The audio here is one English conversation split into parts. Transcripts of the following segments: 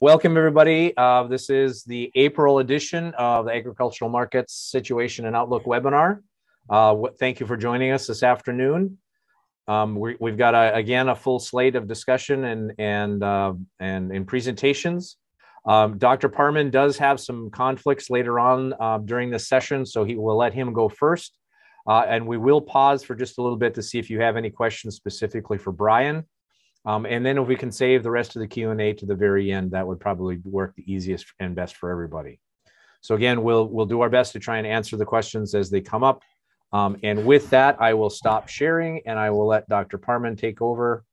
Welcome, everybody. Uh, this is the April edition of the Agricultural Markets Situation and Outlook webinar. Uh, thank you for joining us this afternoon. Um, we, have got, a, again, a full slate of discussion and, and, uh, and, and, presentations. Um, Dr. Parman does have some conflicts later on uh, during this session, so he will let him go first. Uh, and we will pause for just a little bit to see if you have any questions specifically for Brian. Um, and then if we can save the rest of the Q&A to the very end, that would probably work the easiest and best for everybody. So again, we'll, we'll do our best to try and answer the questions as they come up. Um, and with that, I will stop sharing and I will let Dr. Parman take over.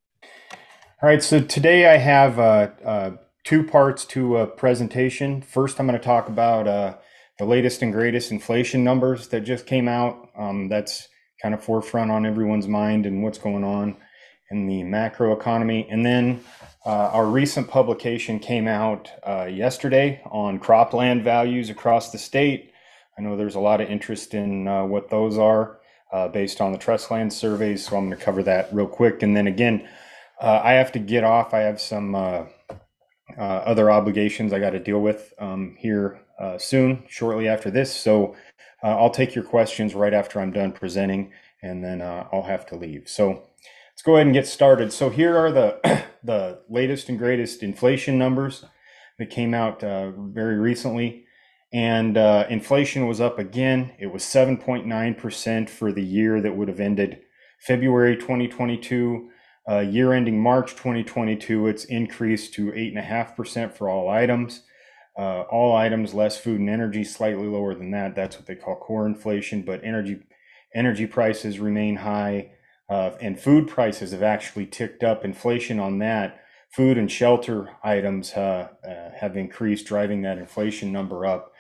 All right, so today I have uh, uh, two parts to a presentation. First, I'm going to talk about uh, the latest and greatest inflation numbers that just came out. Um, that's kind of forefront on everyone's mind and what's going on in the macro economy. And then uh, our recent publication came out uh, yesterday on cropland values across the state. I know there's a lot of interest in uh, what those are uh, based on the trust land surveys, so I'm going to cover that real quick. And then again, uh, I have to get off. I have some uh, other obligations I got to deal with um, here soon, shortly after this. So I'll take your questions right after I'm done presenting, and then I'll have to leave. So let's go ahead and get started. So here are the the latest and greatest inflation numbers that came out uh, very recently. And uh, inflation was up again. It was 7.9% for the year that would have ended February 2022. Uh, year ending March 2022, it's increased to 8.5% for all items. Uh, all items less food and energy, slightly lower than that. That's what they call core inflation. But energy energy prices remain high uh, and food prices have actually ticked up. Inflation on that, food and shelter items uh, uh, have increased, driving that inflation number up.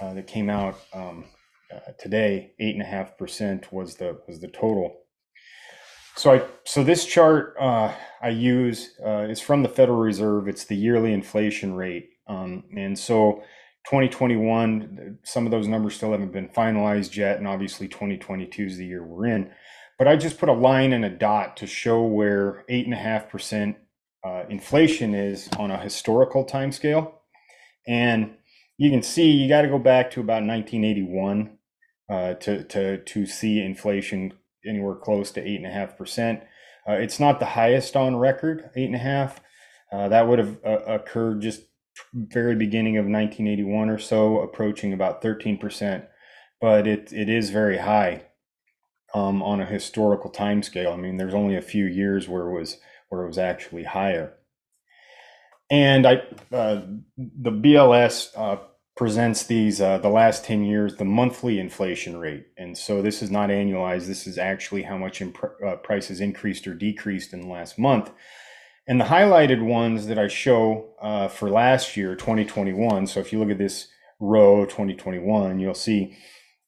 Uh, that came out um, uh, today, eight and a half percent was the was the total. So I so this chart uh, I use is from the Federal Reserve. It's the yearly inflation rate, um, and so. 2021, some of those numbers still haven't been finalized yet, and obviously 2022 is the year we're in but I just put a line and a dot to show where eight and a half percent uh, inflation is on a historical time scale. And you can see you got to go back to about 1981 uh, to, to, to see inflation anywhere close to eight and a half percent. Uh, it's not the highest on record, eight and a half. Uh, that would have uh, occurred just very beginning of 1981 or so, approaching about 13 percent. But it, it is very high um, on a historical time scale. I mean, there's only a few years where it was where it was actually higher. And I, uh, the BLS uh, presents these uh, the last 10 years the monthly inflation rate and so this is not annualized this is actually how much imp- uh, prices increased or decreased in the last month and the highlighted ones that i show uh, for last year 2021 so if you look at this row 2021 you'll see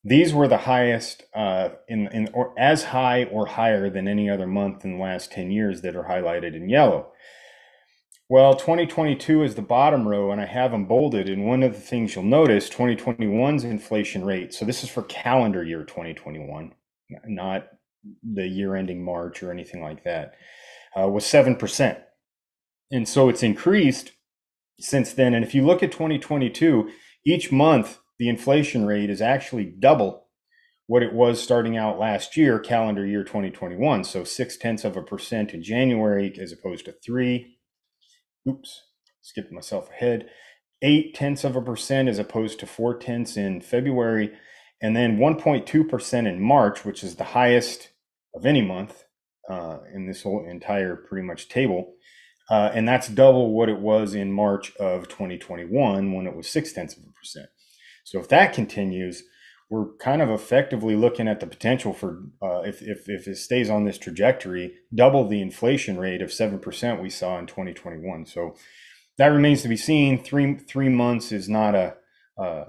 these were the highest uh, in, in or as high or higher than any other month in the last 10 years that are highlighted in yellow. Well, 2022 is the bottom row, and I have them bolded. And one of the things you'll notice 2021's inflation rate, so this is for calendar year 2021, not the year ending March or anything like that, uh, was 7%. And so it's increased since then. And if you look at 2022, each month the inflation rate is actually double what it was starting out last year, calendar year 2021. So six tenths of a percent in January as opposed to three. Oops, skipped myself ahead. Eight tenths of a percent as opposed to four tenths in February. And then 1.2% in March, which is the highest of any month uh, in this whole entire pretty much table. Uh, and that's double what it was in March of 2021 when it was six tenths of a percent. So if that continues, we're kind of effectively looking at the potential for uh, if, if if it stays on this trajectory, double the inflation rate of seven percent we saw in 2021. So that remains to be seen. Three three months is not a uh,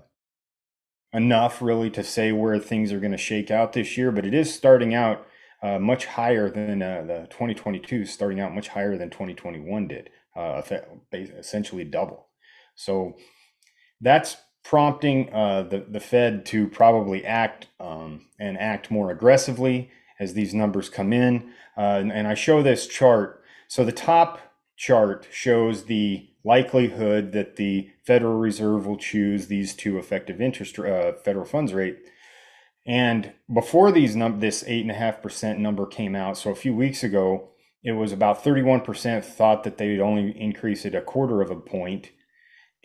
enough really to say where things are going to shake out this year, but it is starting out uh, much higher than uh, the 2022 starting out much higher than 2021 did, uh, essentially double. So that's prompting uh, the, the Fed to probably act um, and act more aggressively as these numbers come in. Uh, and, and, I show this chart. So the top chart shows the likelihood that the Federal Reserve will choose these two effective interest uh, federal funds rate. And before these num- this eight and a half percent number came out, so a few weeks ago, it was about 31% thought that they would only increase it a quarter of a point,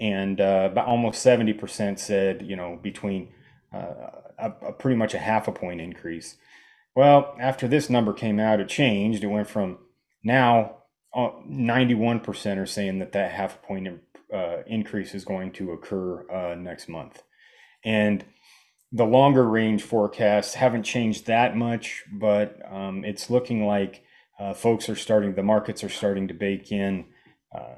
and uh, about almost 70% said, you know, between uh, a, a pretty much a half a point increase. Well, after this number came out, it changed. It went from now 91% uh, are saying that that half a point uh, increase is going to occur uh, next month. And the longer range forecasts haven't changed that much, but um, it's looking like uh, folks are starting, the markets are starting to bake in uh,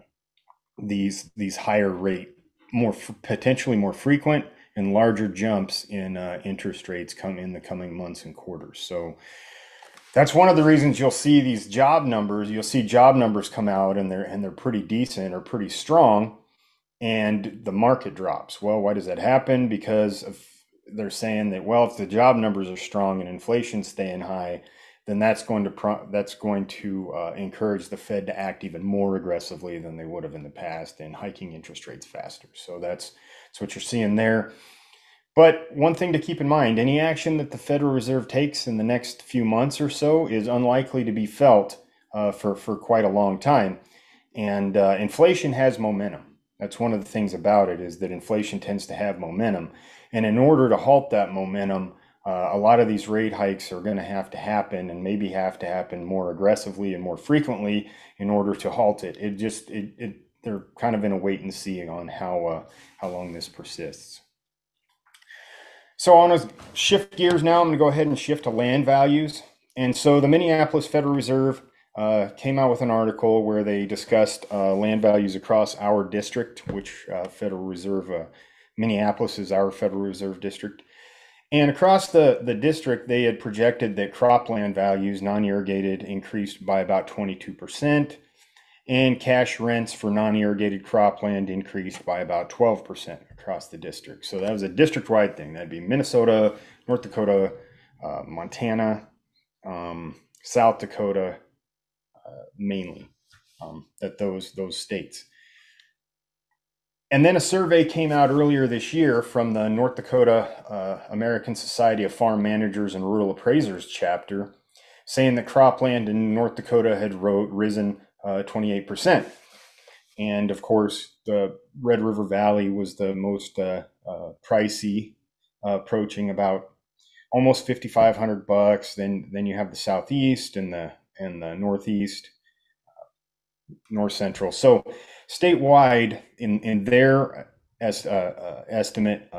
these these higher rate, more potentially more frequent and larger jumps in uh, interest rates come in the coming months and quarters. So that's one of the reasons you'll see these job numbers. You'll see job numbers come out and they're and they're pretty decent or pretty strong, and the market drops. Well, why does that happen? Because of, they're saying that well, if the job numbers are strong and inflation's staying high, then that's going to pro- that's going to uh, encourage the Fed to act even more aggressively than they would have in the past and hiking interest rates faster. So that's that's what you're seeing there. But one thing to keep in mind any action that the Federal Reserve takes in the next few months or so is unlikely to be felt uh, for, for quite a long time. And uh, inflation has momentum. That's one of the things about it is that inflation tends to have momentum. And in order to halt that momentum, uh, a lot of these rate hikes are going to have to happen and maybe have to happen more aggressively and more frequently in order to halt it. It just, it, it they're kind of in a wait and see on how, uh, how long this persists. So I want to shift gears now. I'm going to go ahead and shift to land values. And so the Minneapolis Federal Reserve uh, came out with an article where they discussed uh, land values across our district, which uh, Federal Reserve, uh, Minneapolis is our Federal Reserve district. And across the, the district, they had projected that cropland values, non irrigated, increased by about 22%, and cash rents for non irrigated cropland increased by about 12% across the district. So that was a district wide thing. That'd be Minnesota, North Dakota, uh, Montana, um, South Dakota, uh, mainly, um, that those those states. And then a survey came out earlier this year from the North Dakota uh, American Society of Farm Managers and Rural Appraisers chapter, saying that cropland in North Dakota had ro- risen 28%. Uh, and of course, the Red River Valley was the most uh, uh, pricey, uh, approaching about almost 5,500 bucks. Then then you have the southeast and the and the northeast, north central. So statewide, in in their as, uh, uh, estimate,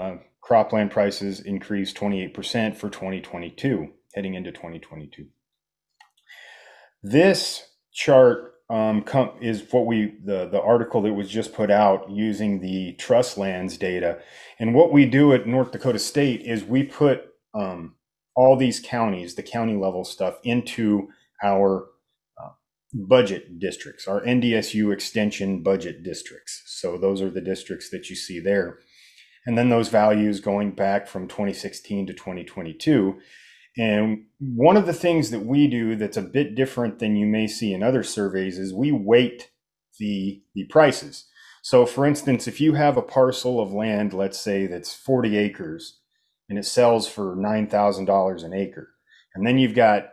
cropland prices increased 28% for 2022, heading into 2022. This chart um, is what we the the article that was just put out using the trust lands data. And what we do at North Dakota State is we put um, all these counties, the county level stuff, into our uh, budget districts, our NDSU extension budget districts. So those are the districts that you see there. And then those values going back from 2016 to 2022. And one of the things that we do that's a bit different than you may see in other surveys is we weight the, the prices. So, for instance, if you have a parcel of land, let's say that's 40 acres, and it sells for $9,000 an acre, and then you've got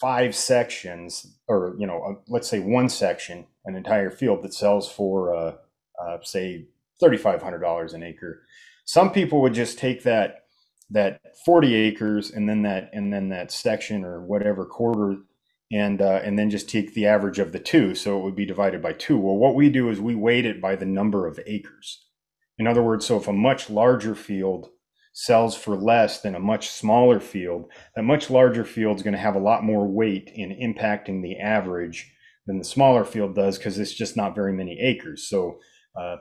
five sections, or you know, uh, let's say one section, an entire field that sells for, uh, uh, say, $3,500 an acre. Some people would just take that that 40 acres and then that and then that section or whatever quarter and uh, and then just take the average of the two. So it would be divided by two. Well what we do is we weight it by the number of acres. In other words so if a much larger field sells for less than a much smaller field that much larger field is going to have a lot more weight in impacting the average than the smaller field does because it's just not very many acres so uh,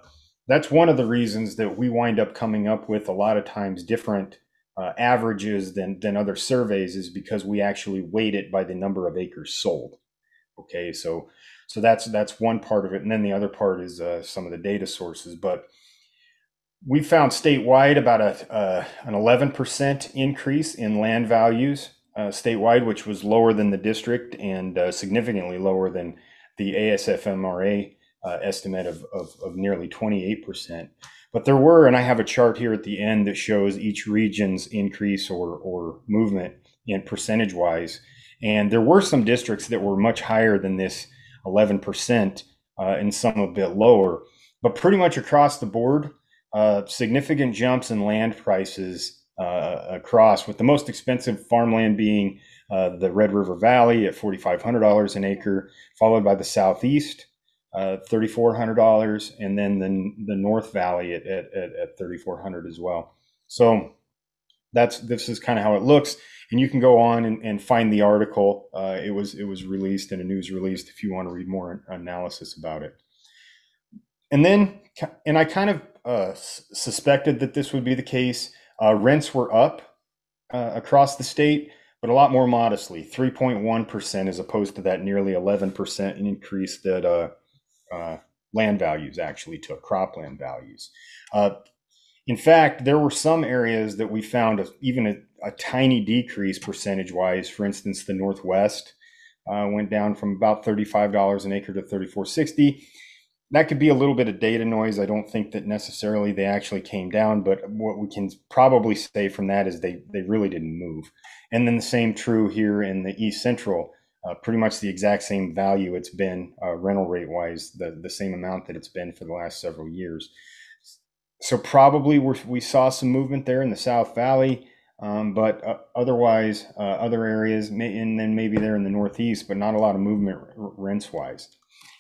that's one of the reasons that we wind up coming up with a lot of times different uh, averages than than other surveys is because we actually weight it by the number of acres sold. Okay, so so that's that's one part of it, and then the other part is uh, some of the data sources. But we found statewide about a uh, an 11% increase in land values uh, statewide, which was lower than the district and uh, significantly lower than the ASFMRA uh, estimate of, of, of nearly 28%. But there were, and I have a chart here at the end that shows each region's increase or, or movement in percentage wise. And there were some districts that were much higher than this 11% uh, and some a bit lower. But pretty much across the board, uh, significant jumps in land prices uh, across, with the most expensive farmland being uh, the Red River Valley at $4,500 an acre, followed by the Southeast uh, $3,400, and then the, the North Valley at, at, at, 3,400 as well. So that's this is kind of how it looks, and you can go on and, and find the article. Uh, it was it was released in a news release if you want to read more analysis about it. And then, and I kind of uh, suspected that this would be the case. Uh, rents were up uh, across the state, but a lot more modestly, 3.1% as opposed to that nearly 11% increase that uh, uh, land values actually took, cropland values. Uh, in fact, there were some areas that we found a, even a, a, tiny decrease percentage wise. For instance, the Northwest went down from about $35 an acre to 34.60. That could be a little bit of data noise. I don't think that necessarily they actually came down, but what we can probably say from that is they, they really didn't move. And then the same true here in the East Central uh, pretty much the exact same value it's been uh, rental rate wise, the, the same amount that it's been for the last several years. So probably we saw some movement there in the South Valley, um, but uh, otherwise uh, other areas, may, and then maybe there in the Northeast, but not a lot of movement rents wise.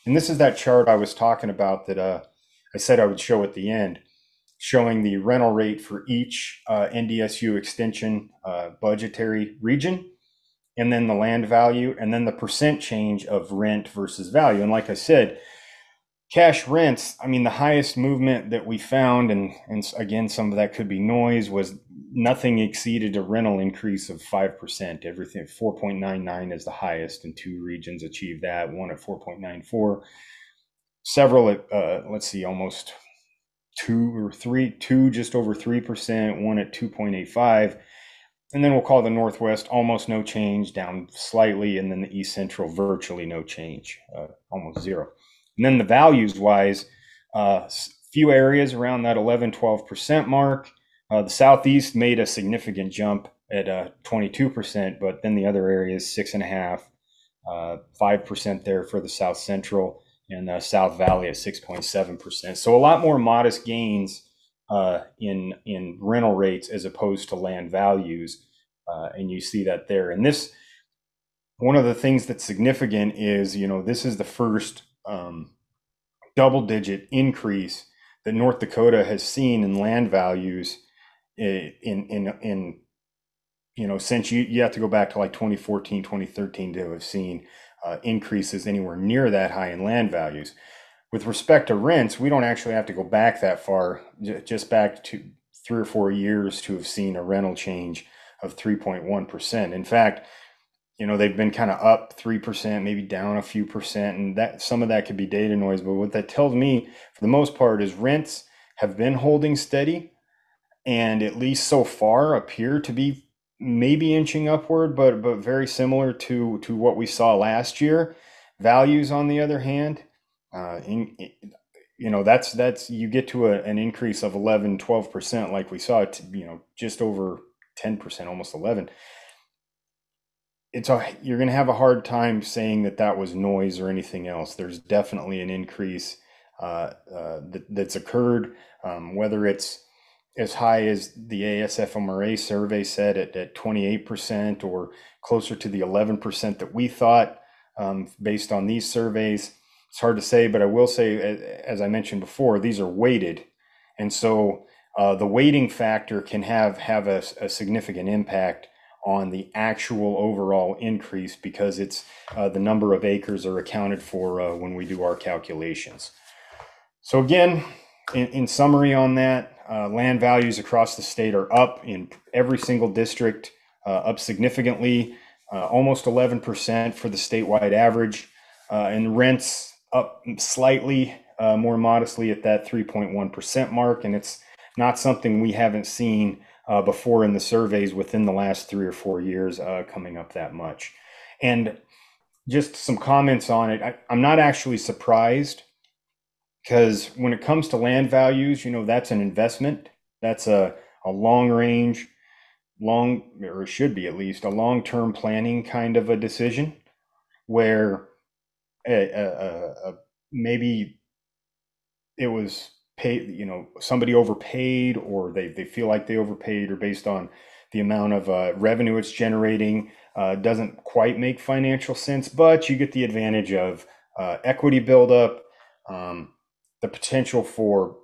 And this is that chart I was talking about that uh, I said I would show at the end, showing the rental rate for each uh, NDSU extension budgetary region and then the land value, and then the percent change of rent versus value. And like I said, cash rents, I mean, the highest movement that we found, and, and again, some of that could be noise, was nothing exceeded a rental increase of 5%. Everything, 4.99 is the highest, and two regions achieved that, one at 4.94. Several at, uh, let's see, almost two or three, two just over 3%, one at 2.85 and then we'll call the Northwest almost no change, down slightly, and then the East Central virtually no change, uh, almost zero. And then the values wise, uh, few areas around that 11, 12% mark. Uh, the Southeast made a significant jump at uh, 22%, but then the other areas, six and a half, uh, 5% there for the South Central and the South Valley at 6.7%. So a lot more modest gains uh, in in rental rates as opposed to land values, uh, and you see that there. And this one of the things that's significant is you know this is the first um, double digit increase that North Dakota has seen in land values in in in you know since you you have to go back to like 2014 2013 to have seen uh, increases anywhere near that high in land values with respect to rents, we don't actually have to go back that far, just back to three or four years to have seen a rental change of 3.1%. In fact, you know, they've been kind of up 3%, maybe down a few percent, and that some of that could be data noise. But what that tells me, for the most part, is rents have been holding steady and at least so far appear to be maybe inching upward, but but very similar to to what we saw last year. Values, on the other hand, uh, in, you know that's that's you get to a, an increase of 11 12% like we saw it you know just over 10% almost 11 it's a you're going to have a hard time saying that that was noise or anything else. There's definitely an increase uh, uh, that, that's occurred um, whether it's as high as the ASFMRA survey said at, at 28% or closer to the 11% that we thought um, based on these surveys. It's hard to say, but I will say, as I mentioned before, these are weighted, and so uh, the weighting factor can have have a, a, significant impact on the actual overall increase because it's uh, the number of acres are accounted for uh, when we do our calculations. So again, in, in summary on that, uh, land values across the state are up in every single district, uh, up significantly, uh, almost 11% for the statewide average, and rents up slightly uh, more modestly at that 3.1% mark. And it's not something we haven't seen uh, before in the surveys within the last three or four years uh, coming up that much. And just some comments on it. I, am not actually surprised because when it comes to land values, you know, that's an investment. That's a, a long range, long, or should be at least, a long term planning kind of a decision where a, a, a, maybe it was paid, you know, somebody overpaid or they, they feel like they overpaid or based on the amount of uh, revenue it's generating uh, doesn't quite make financial sense, but you get the advantage of uh, equity buildup, um, the potential for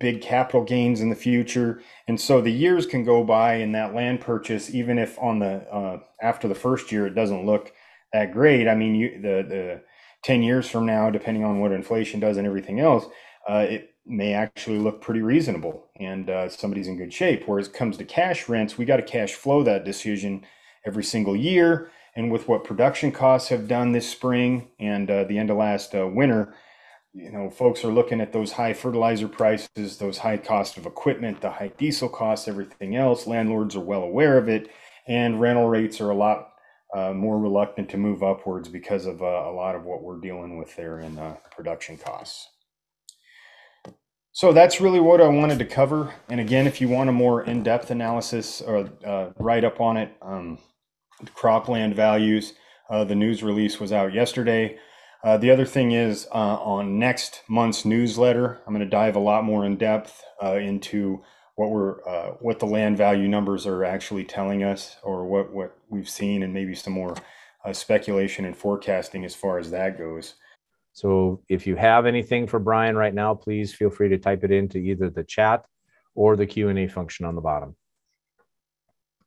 big capital gains in the future, and so the years can go by in that land purchase, even if on the uh, after the first year it doesn't look that great. I mean, you, the the ten years from now, depending on what inflation does and everything else, uh, it may actually look pretty reasonable, and uh, somebody's in good shape. Whereas it comes to cash rents, we got to cash flow that decision every single year. And with what production costs have done this spring and uh, the end of last uh, winter, you know, folks are looking at those high fertilizer prices, those high cost of equipment, the high diesel costs, everything else. Landlords are well aware of it, and rental rates are a lot uh, more reluctant to move upwards because of uh, a lot of what we're dealing with there in uh, production costs. So that's really what I wanted to cover. And again, if you want a more in-depth analysis or uh, write up on it, um, cropland values, uh, the news release was out yesterday. Uh, the other thing is uh, on next month's newsletter, I'm going to dive a lot more in depth uh, into what we're uh, what the land value numbers are actually telling us, or what what we've seen, and maybe some more speculation and forecasting as far as that goes. So if you have anything for Brian right now, please feel free to type it into either the chat or the Q&A function on the bottom.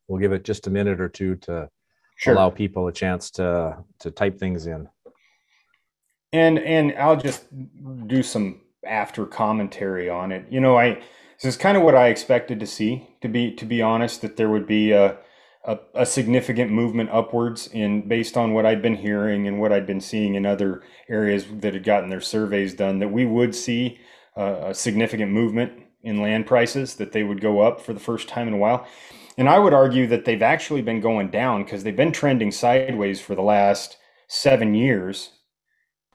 We'll give it just a minute or two to sure. allow people a chance to to type things in. And and I'll just do some after commentary on it. You know, I this is kind of what I expected to see. To be to be honest, that there would be a a, a, significant movement upwards in based on what I'd been hearing and what I'd been seeing in other areas that had gotten their surveys done that we would see uh, a significant movement in land prices that they would go up for the first time in a while. And I would argue that they've actually been going down because they've been trending sideways for the last 7 years.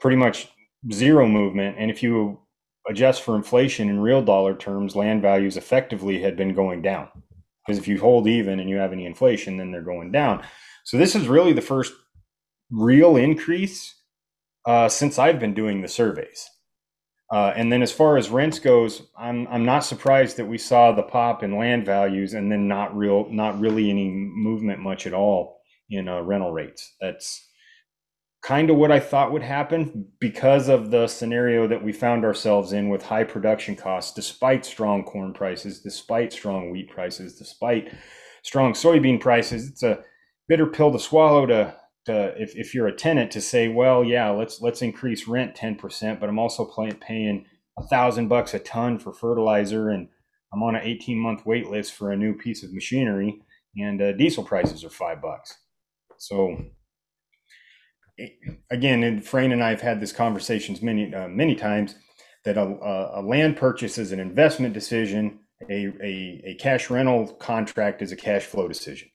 Pretty much zero movement and if you adjust for inflation in real dollar terms land values effectively had been going down because if you hold even and you have any inflation, then they're going down. So this is really the first real increase uh, since I've been doing the surveys. Uh, and then as far as rents goes, I'm I'm not surprised that we saw the pop in land values and then not real not really any movement much at all in uh, rental rates. That's kind of what I thought would happen because of the scenario that we found ourselves in with high production costs, despite strong corn prices, despite strong wheat prices, despite strong soybean prices. It's a bitter pill to swallow to, to if, if you're a tenant to say, well, yeah, let's let's increase rent 10%, but I'm also pay, paying a thousand bucks a ton for fertilizer and I'm on an 18 month wait list for a new piece of machinery and uh, diesel prices are five bucks. So again, and Frayne and I have had this conversations many uh, many times that a, a, land purchase is an investment decision. A, a, a cash rental contract is a cash flow decision.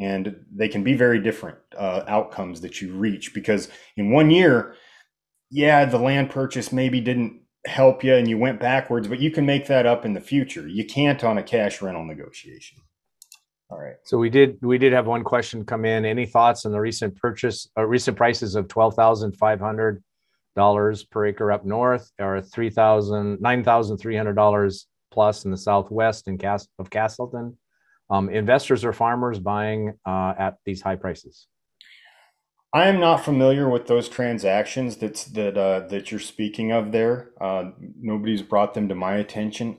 And they can be very different uh, outcomes that you reach because in one year, yeah, the land purchase maybe didn't help you and you went backwards, but you can make that up in the future. You can't on a cash rental negotiation. All right. So we did we did have one question come in. Any thoughts on the recent purchase uh, recent prices of twelve thousand five hundred dollars per acre up north, or three thousand nine thousand three hundred dollars plus in the southwest in Cas- of Castleton? Um, investors or farmers buying uh, at these high prices? I am not familiar with those transactions that's that uh, that you're speaking of there. Uh, nobody's brought them to my attention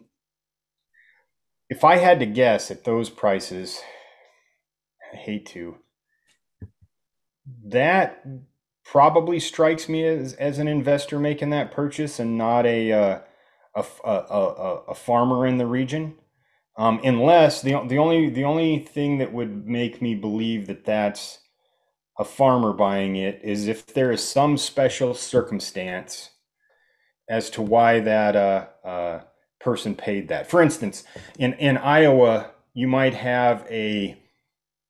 if I had to guess at those prices, I hate to. That probably strikes me as, as an investor making that purchase and not a uh, a, a, a, a, farmer in the region. Um, unless the the only the only thing that would make me believe that that's a farmer buying it is if there is some special circumstance as to why that uh, uh, person paid that. For instance, in, in Iowa, you might have a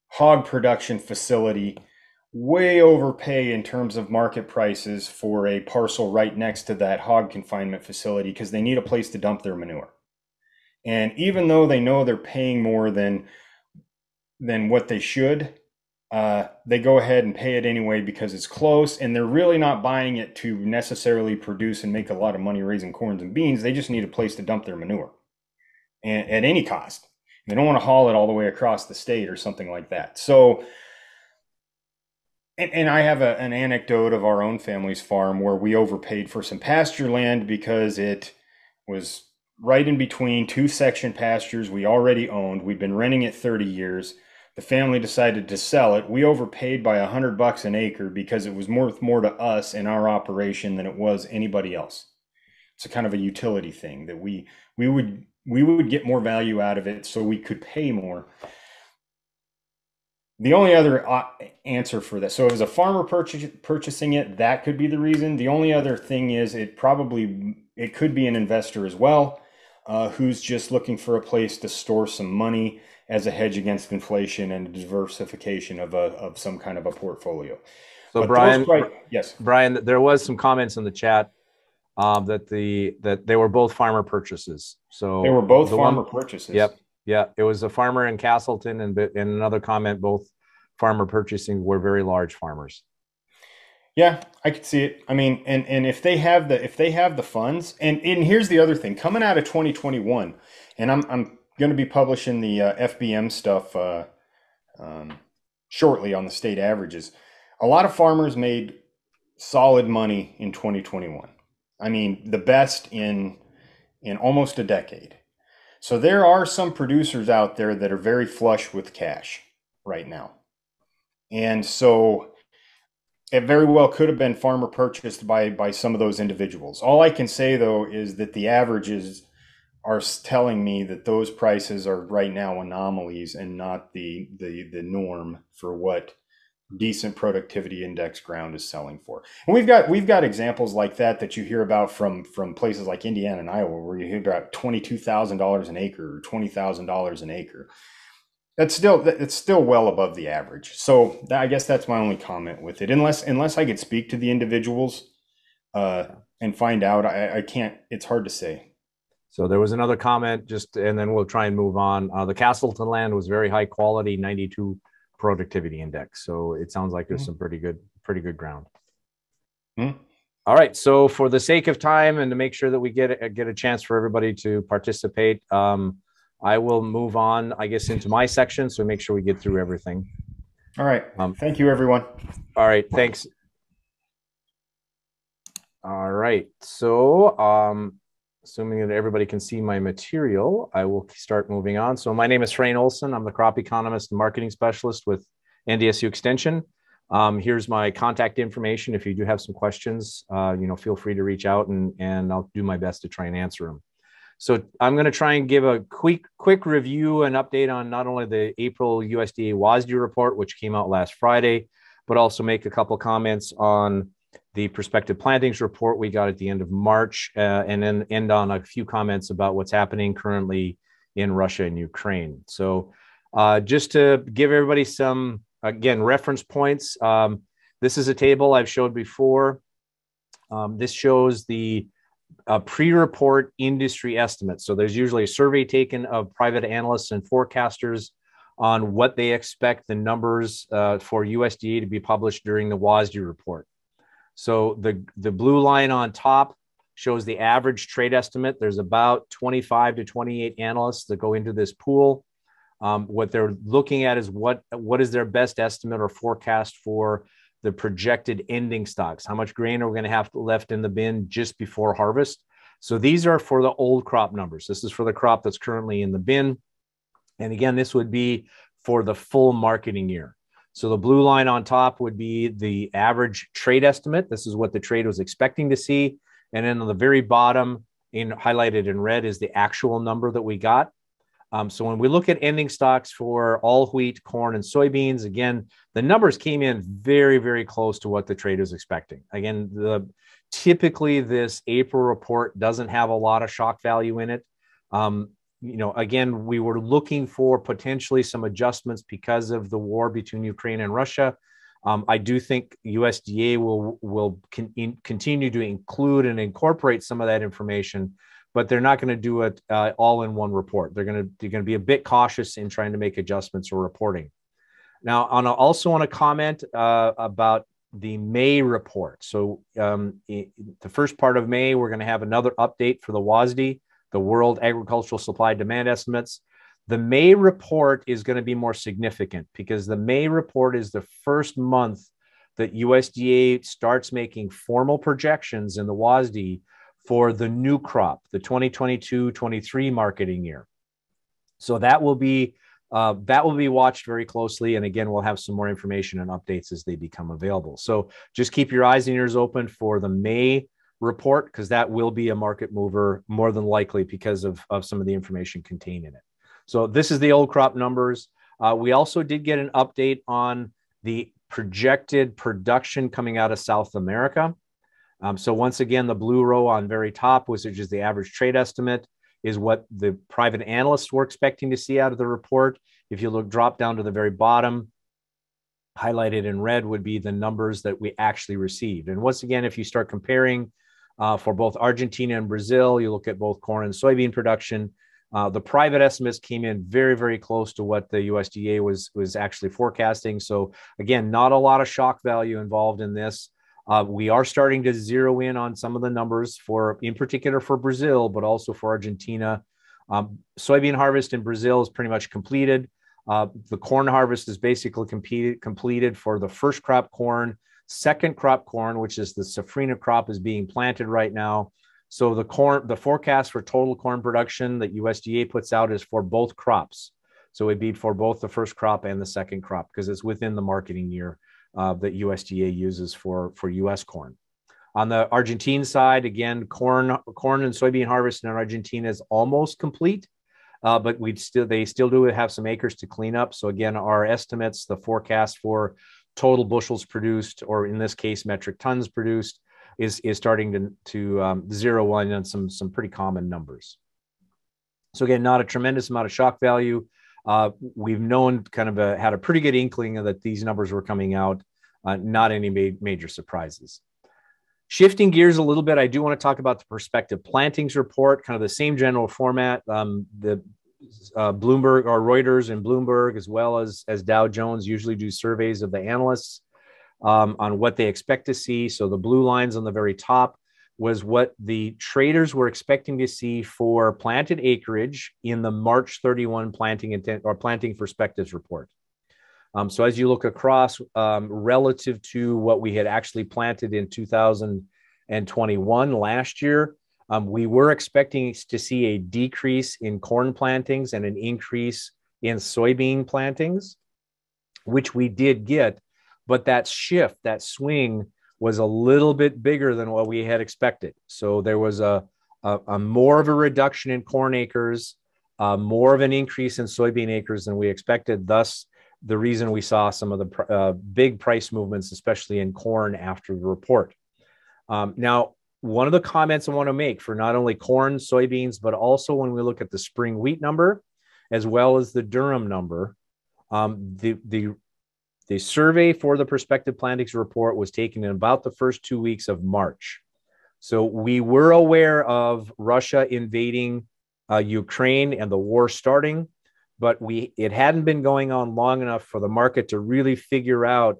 hog production facility way overpay in terms of market prices for a parcel right next to that hog confinement facility because they need a place to dump their manure. And even though they know they're paying more than than what they should, uh, they go ahead and pay it anyway because it's close and they're really not buying it to necessarily produce and make a lot of money raising corns and beans. They just need a place to dump their manure and, at any cost. They don't want to haul it all the way across the state or something like that. So, and, and I have a, an anecdote of our own family's farm where we overpaid for some pasture land because it was right in between two section pastures we already owned. We'd been renting it 30 years. The family decided to sell it. We overpaid by a hundred bucks an acre because it was worth more to us in our operation than it was anybody else. It's a kind of a utility thing that we we would we would get more value out of it so we could pay more the only other uh, answer for this so was a farmer purchase, purchasing it that could be the reason the only other thing is it probably it could be an investor as well uh, who's just looking for a place to store some money as a hedge against inflation and diversification of a of some kind of a portfolio. So But brian those pri- yes. Brian there was some comments in the chat um, that the that they were both farmer purchases. So they were both the farmer one, purchases. Yep yeah it was a farmer in castleton and in another comment both farmer purchasing were very large farmers. Yeah, I could see it. I mean, and and if they have the if they have the funds, and and here's the other thing. Coming out of 2021, and I'm I'm going to be publishing the uh, FBM stuff uh, um, shortly on the state averages. A lot of farmers made solid money in 2021. I mean, the best in in almost a decade. So there are some producers out there that are very flush with cash right now, and so it very well could have been farmer purchased by by some of those individuals. All I can say though is that the averages are telling me that those prices are right now anomalies and not the the the norm for what decent productivity index ground is selling for. And we've got we've got examples like that that you hear about from from places like Indiana and Iowa where you hear about twenty two thousand dollars an acre or twenty thousand dollars an acre that's still it's still well above the average. So I guess that's my only comment with it. Unless unless I could speak to the individuals uh, and find out, I, I can't. It's hard to say. So there was another comment, just and then we'll try and move on. Uh, the Castleton land was very high quality, 92 productivity index. So it sounds like there's mm-hmm. some pretty good, pretty good ground. Mm-hmm. All right. So for the sake of time and to make sure that we get get a chance for everybody to participate, um, I will move on, I guess, into my section. So make sure we get through everything. All right. Um, Thank you, everyone. All right. Thanks. All right. So, um, assuming that everybody can see my material, I will start moving on. So, my name is Frayne Olson. I'm the crop economist and marketing specialist with NDSU Extension. Um, here's my contact information. If you do have some questions, uh, you know, feel free to reach out and, and I'll do my best to try and answer them. So I'm going to try and give a quick quick review and update on not only the April USDA WASDE report, which came out last Friday, but also make a couple comments on the prospective plantings report we got at the end of March, uh, and then end on a few comments about what's happening currently in Russia and Ukraine. So uh, just to give everybody some, again, reference points, um, this is a table I've showed before. Um, this shows the a pre-report industry estimates. So there's usually a survey taken of private analysts and forecasters on what they expect the numbers uh, for USDA to be published during the WASDE report. So the, the blue line on top shows the average trade estimate. There's about 25 to 28 analysts that go into this pool. Um, what they're looking at is what, what is their best estimate or forecast for the projected ending stocks. How much grain are we going to have left in the bin just before harvest? So these are for the old crop numbers. This is for the crop that's currently in the bin. And again, this would be for the full marketing year. So the blue line on top would be the average trade estimate. This is what the trade was expecting to see. And then on the very bottom, in highlighted in red, is the actual number that we got. Um, so when we look at ending stocks for all wheat, corn, and soybeans, again, the numbers came in very, very close to what the trade was expecting. Again, the typically this April report doesn't have a lot of shock value in it. Um, you know, again, we were looking for potentially some adjustments because of the war between Ukraine and Russia. Um, I do think USDA will will con- in, continue to include and incorporate some of that information, but they're not going to do it uh, all in one report. They're going to they're going to be a bit cautious in trying to make adjustments or reporting. Now, I also want to comment uh, about the May report. So, um, the first part of May, we're going to have another update for the WASDE, the World Agricultural Supply Demand Estimates. The May report is going to be more significant because the May report is the first month that USDA starts making formal projections in the WASDE for the new crop, the 2022 23 marketing year. So that will be uh, that will be watched very closely. And again, we'll have some more information and updates as they become available. So just keep your eyes and ears open for the May report because that will be a market mover more than likely because of, of some of the information contained in it. So this is the old crop numbers. Uh, we also did get an update on the projected production coming out of South America. Um, so once again, the blue row on very top, which is the average trade estimate, is what the private analysts were expecting to see out of the report. If you look drop down to the very bottom, highlighted in red would be the numbers that we actually received. And once again, if you start comparing uh, for both Argentina and Brazil, you look at both corn and soybean production, uh, the private estimates came in very, very close to what the USDA was was actually forecasting. So again, not a lot of shock value involved in this. Uh, we are starting to zero in on some of the numbers for, in particular, for Brazil, but also for Argentina. Um, soybean harvest in Brazil is pretty much completed. Uh, the corn harvest is basically competed, completed for the first crop corn. Second crop corn, which is the safrinha crop, is being planted right now. So the corn, the forecast for total corn production that USDA puts out is for both crops. So it'd be for both the first crop and the second crop because it's within the marketing year uh, that USDA uses for for U.S. corn. On the Argentine side, again, corn corn and soybean harvest in Argentina is almost complete, uh, but we still they still do have some acres to clean up. So again, our estimates, the forecast for total bushels produced, or in this case, metric tons produced, is is starting to to um, zero in on some some pretty common numbers. So again, not a tremendous amount of shock value. Uh, we've known kind of a, had a pretty good inkling that these numbers were coming out. Uh, not any ma- major surprises. Shifting gears a little bit, I do want to talk about the prospective plantings report, kind of the same general format. Um, the uh, Bloomberg or Reuters and Bloomberg, as well as as Dow Jones, usually do surveys of the analysts um, on what they expect to see. So the blue lines on the very top was what the traders were expecting to see for planted acreage in the March 31 planting intent or planting perspectives report. Um, so as you look across um, relative to what we had actually planted in 2021 last year, um, we were expecting to see a decrease in corn plantings and an increase in soybean plantings, which we did get but that shift, that swing was a little bit bigger than what we had expected. So there was a, a, a more of a reduction in corn acres, uh, more of an increase in soybean acres than we expected. Thus, the reason we saw some of the uh, big price movements, especially in corn after the report. Um, now, one of the comments I want to make for not only corn, soybeans, but also when we look at the spring wheat number, as well as the durum number, um, the, the the survey for the prospective plantings report was taken in about the first two weeks of March. So we were aware of Russia invading uh, Ukraine and the war starting, but we it hadn't been going on long enough for the market to really figure out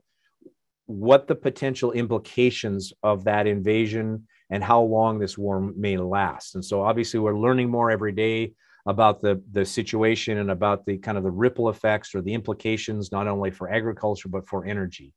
what the potential implications of that invasion and how long this war may last. And so obviously we're learning more every day about the the situation and about the kind of the ripple effects or the implications not only for agriculture but for energy.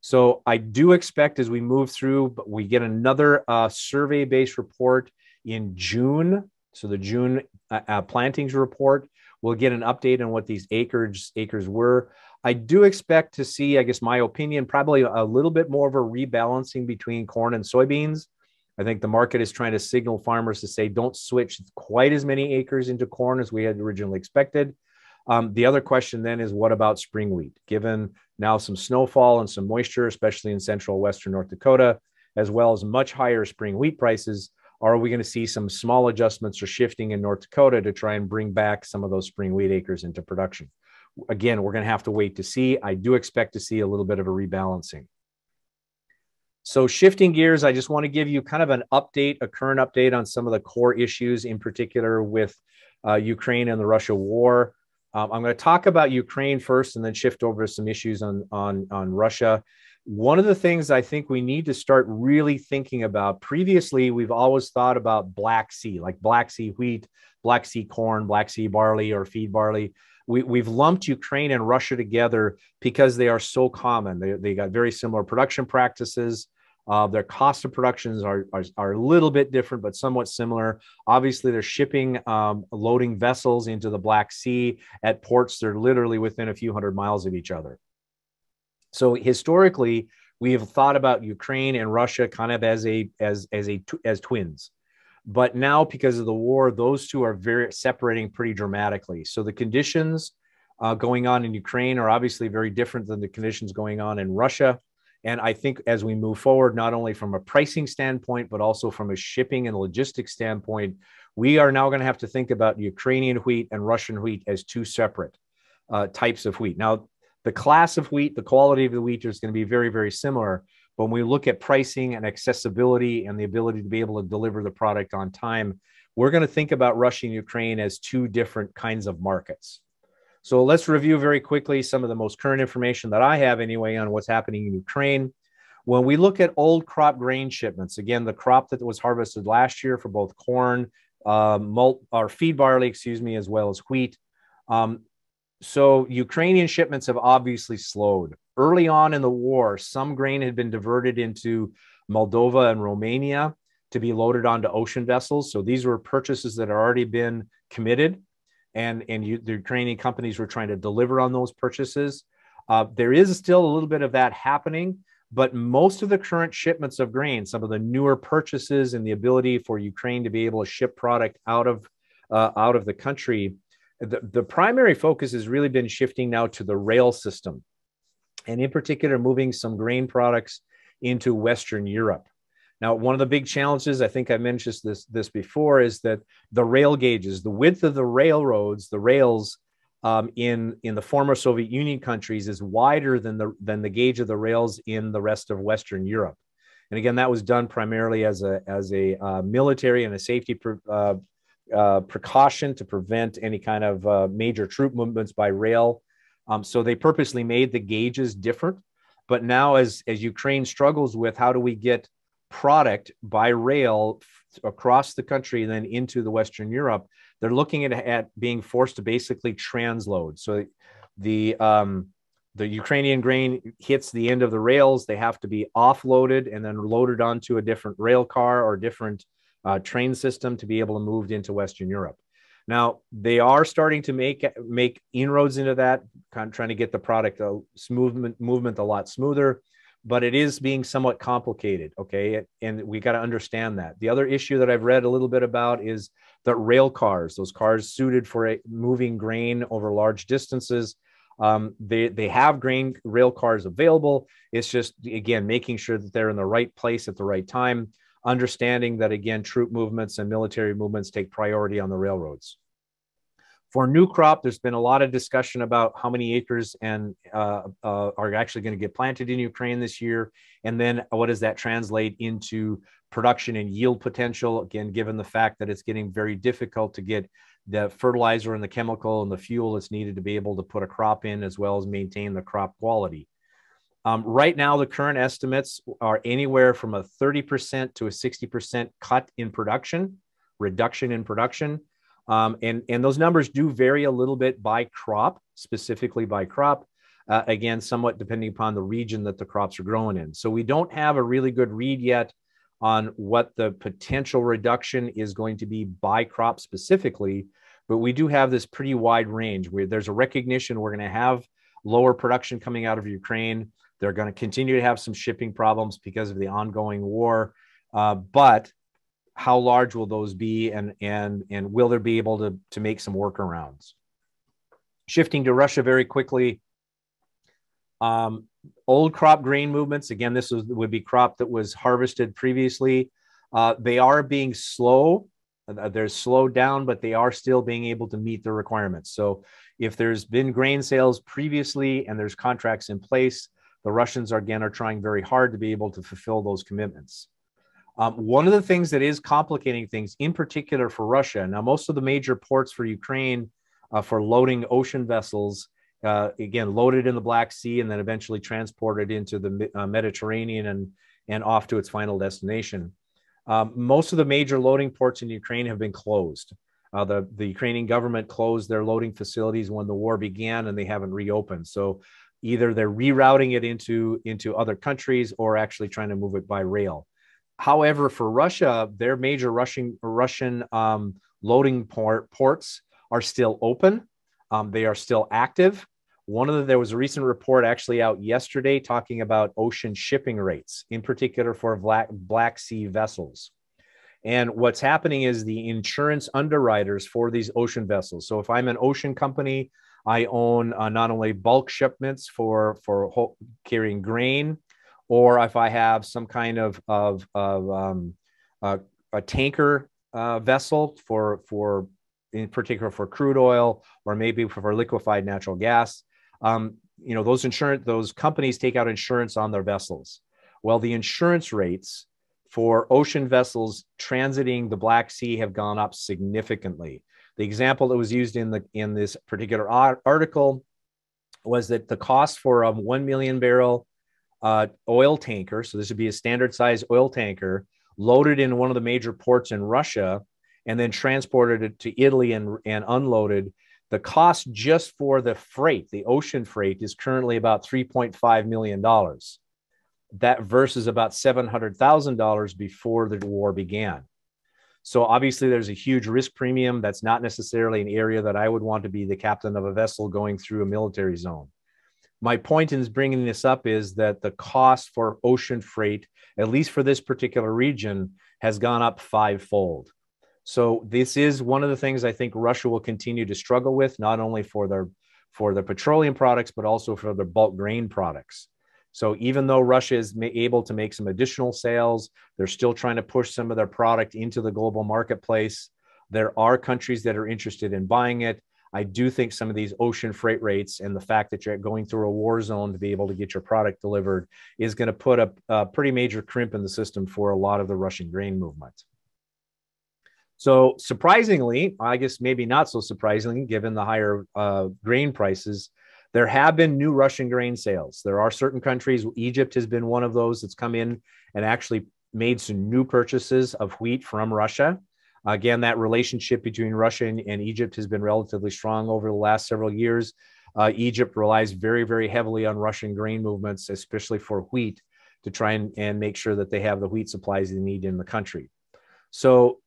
So I do expect as we move through, we get another uh, survey-based report in June. So the June uh, uh, plantings report, we'll get an update on what these acres acres were. I do expect to see, I guess, my opinion, probably a little bit more of a rebalancing between corn and soybeans. I think the market is trying to signal farmers to say, don't switch quite as many acres into corn as we had originally expected. Um, the other question then is, what about spring wheat? Given now some snowfall and some moisture, especially in central western North Dakota, as well as much higher spring wheat prices, are we going to see some small adjustments or shifting in North Dakota to try and bring back some of those spring wheat acres into production? again, we're going to have to wait to see. I do expect to see a little bit of a rebalancing. So, shifting gears, I just want to give you kind of an update, a current update on some of the core issues, in particular with uh, Ukraine and the Russia war. Um, I'm going to talk about Ukraine first, and then shift over to some issues on on on Russia. One of the things I think we need to start really thinking about. Previously, we've always thought about Black Sea, like Black Sea wheat, Black Sea corn, Black Sea barley, or feed barley. We, we've lumped Ukraine and Russia together because they are so common. They, they got very similar production practices. Uh, their cost of productions are, are, are, a little bit different, but somewhat similar. Obviously, they're shipping, um, loading vessels into the Black Sea at ports. They're literally within a few hundred miles of each other. So historically, we have thought about Ukraine and Russia kind of as a as as a as twins. But now, because of the war, those two are very separating pretty dramatically. So the conditions uh, going on in Ukraine are obviously very different than the conditions going on in Russia. And I think as we move forward, not only from a pricing standpoint, but also from a shipping and logistics standpoint, we are now going to have to think about Ukrainian wheat and Russian wheat as two separate uh, types of wheat. Now, the class of wheat, the quality of the wheat is going to be very, very similar. But when we look at pricing and accessibility and the ability to be able to deliver the product on time, we're going to think about Russia and Ukraine as two different kinds of markets. So let's review very quickly some of the most current information that I have anyway on what's happening in Ukraine. When we look at old crop grain shipments, again, the crop that was harvested last year for both corn, uh, malt, or feed barley, excuse me, as well as wheat. Um, so Ukrainian shipments have obviously slowed. Early on in the war, some grain had been diverted into Moldova and Romania to be loaded onto ocean vessels. So these were purchases that had already been committed and and you, the Ukrainian companies were trying to deliver on those purchases. Uh, there is still a little bit of that happening, but most of the current shipments of grain, some of the newer purchases, and the ability for Ukraine to be able to ship product out of uh, out of the country, the, the primary focus has really been shifting now to the rail system, and in particular, moving some grain products into Western Europe. Now, one of the big challenges, I think I mentioned this, this before, is that the rail gauges, the width of the railroads, the rails um, in, in the former Soviet Union countries is wider than the, than the gauge of the rails in the rest of Western Europe. And again, that was done primarily as a, as a uh, military and a safety pre, uh, uh, precaution to prevent any kind of uh, major troop movements by rail. Um, so they purposely made the gauges different. But now, as, as Ukraine struggles with how do we get product by rail across the country and then into the Western Europe, they're looking at, at being forced to basically transload. So the um, the Ukrainian grain hits the end of the rails, they have to be offloaded and then loaded onto a different rail car or different uh, train system to be able to move into Western Europe. Now they are starting to make make inroads into that, kind of trying to get the product a movement movement a lot smoother but it is being somewhat complicated. Okay. And we got to understand that. The other issue that I've read a little bit about is that rail cars, those cars suited for moving grain over large distances. Um, they, they have grain rail cars available. It's just, again, making sure that they're in the right place at the right time, understanding that, again, troop movements and military movements take priority on the railroads. For new crop, there's been a lot of discussion about how many acres and uh, uh, are actually going to get planted in Ukraine this year, and then what does that translate into production and yield potential? Again, given the fact that it's getting very difficult to get the fertilizer and the chemical and the fuel that's needed to be able to put a crop in, as well as maintain the crop quality. Um, right now, the current estimates are anywhere from a 30% to a 60% cut in production, reduction in production. Um, and, and those numbers do vary a little bit by crop, specifically by crop. Uh, again, somewhat depending upon the region that the crops are growing in. So we don't have a really good read yet on what the potential reduction is going to be by crop specifically, but we do have this pretty wide range where there's a recognition we're going to have lower production coming out of Ukraine. They're going to continue to have some shipping problems because of the ongoing war. Uh, but how large will those be and and and will there be able to to make some workarounds shifting to russia very quickly um, old crop grain movements again this was, would be crop that was harvested previously uh, they are being slow uh, they're slowed down, but they are still being able to meet the requirements. So if there's been grain sales previously and there's contracts in place, the Russians are again are trying very hard to be able to fulfill those commitments. Um, one of the things that is complicating things, in particular for Russia, now most of the major ports for Ukraine uh, for loading ocean vessels, uh, again loaded in the Black Sea and then eventually transported into the uh, Mediterranean and and off to its final destination. Um, most of the major loading ports in Ukraine have been closed. Uh, the, the Ukrainian government closed their loading facilities when the war began and they haven't reopened. So either they're rerouting it into, into other countries or actually trying to move it by rail. However, for Russia, their major Russian, Russian um, loading port, ports are still open. Um, they are still active. One of the, there was a recent report actually out yesterday talking about ocean shipping rates, in particular for Black, Black Sea vessels. And what's happening is the insurance underwriters for these ocean vessels. So if I'm an ocean company, I own uh, not only bulk shipments for for carrying grain, or if I have some kind of of, of um, a tanker uh, vessel for for in particular for crude oil or maybe for liquefied natural gas um, you know those insurance those companies take out insurance on their vessels. Well the insurance rates for ocean vessels transiting the black sea have gone up significantly the example that was used in the in this particular article was that the cost for a 1 million barrel uh, oil tanker so this would be a standard size oil tanker loaded in one of the major ports in russia and then transported it to italy and, and unloaded the cost just for the freight, the ocean freight, is currently about $3.5 million. That versus about $700,000 before the war began. So obviously, there's a huge risk premium. That's not necessarily an area that I would want to be the captain of a vessel going through a military zone. My point in bringing this up is that the cost for ocean freight, at least for this particular region, has gone up fivefold. So this is one of the things I think Russia will continue to struggle with, not only for their for their petroleum products, but also for their bulk grain products. So even though Russia is able to make some additional sales, they're still trying to push some of their product into the global marketplace. There are countries that are interested in buying it. I do think some of these ocean freight rates and the fact that you're going through a war zone to be able to get your product delivered is going to put a, a pretty major crimp in the system for a lot of the Russian grain movement. So surprisingly, I guess maybe not so surprisingly, given the higher uh, grain prices, there have been new Russian grain sales. There are certain countries, Egypt has been one of those that's come in and actually made some new purchases of wheat from Russia. Again, that relationship between Russia and, and Egypt has been relatively strong over the last several years. Uh, Egypt relies very, very heavily on Russian grain movements, especially for wheat, to try and, and make sure that they have the wheat supplies they need in the country. So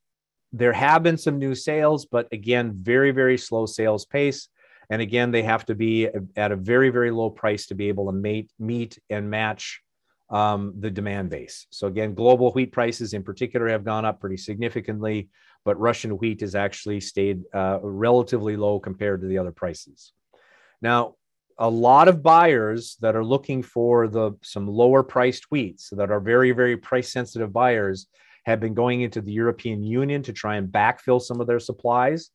there have been some new sales, but again, very, very slow sales pace. And again, they have to be at a very, very low price to be able to meet, meet and match um, the demand base. So again, global wheat prices in particular have gone up pretty significantly, but Russian wheat has actually stayed uh, relatively low compared to the other prices. Now, a lot of buyers that are looking for the some lower priced wheat, so that are very, very price sensitive buyers have been going into the European Union to try and backfill some of their supplies.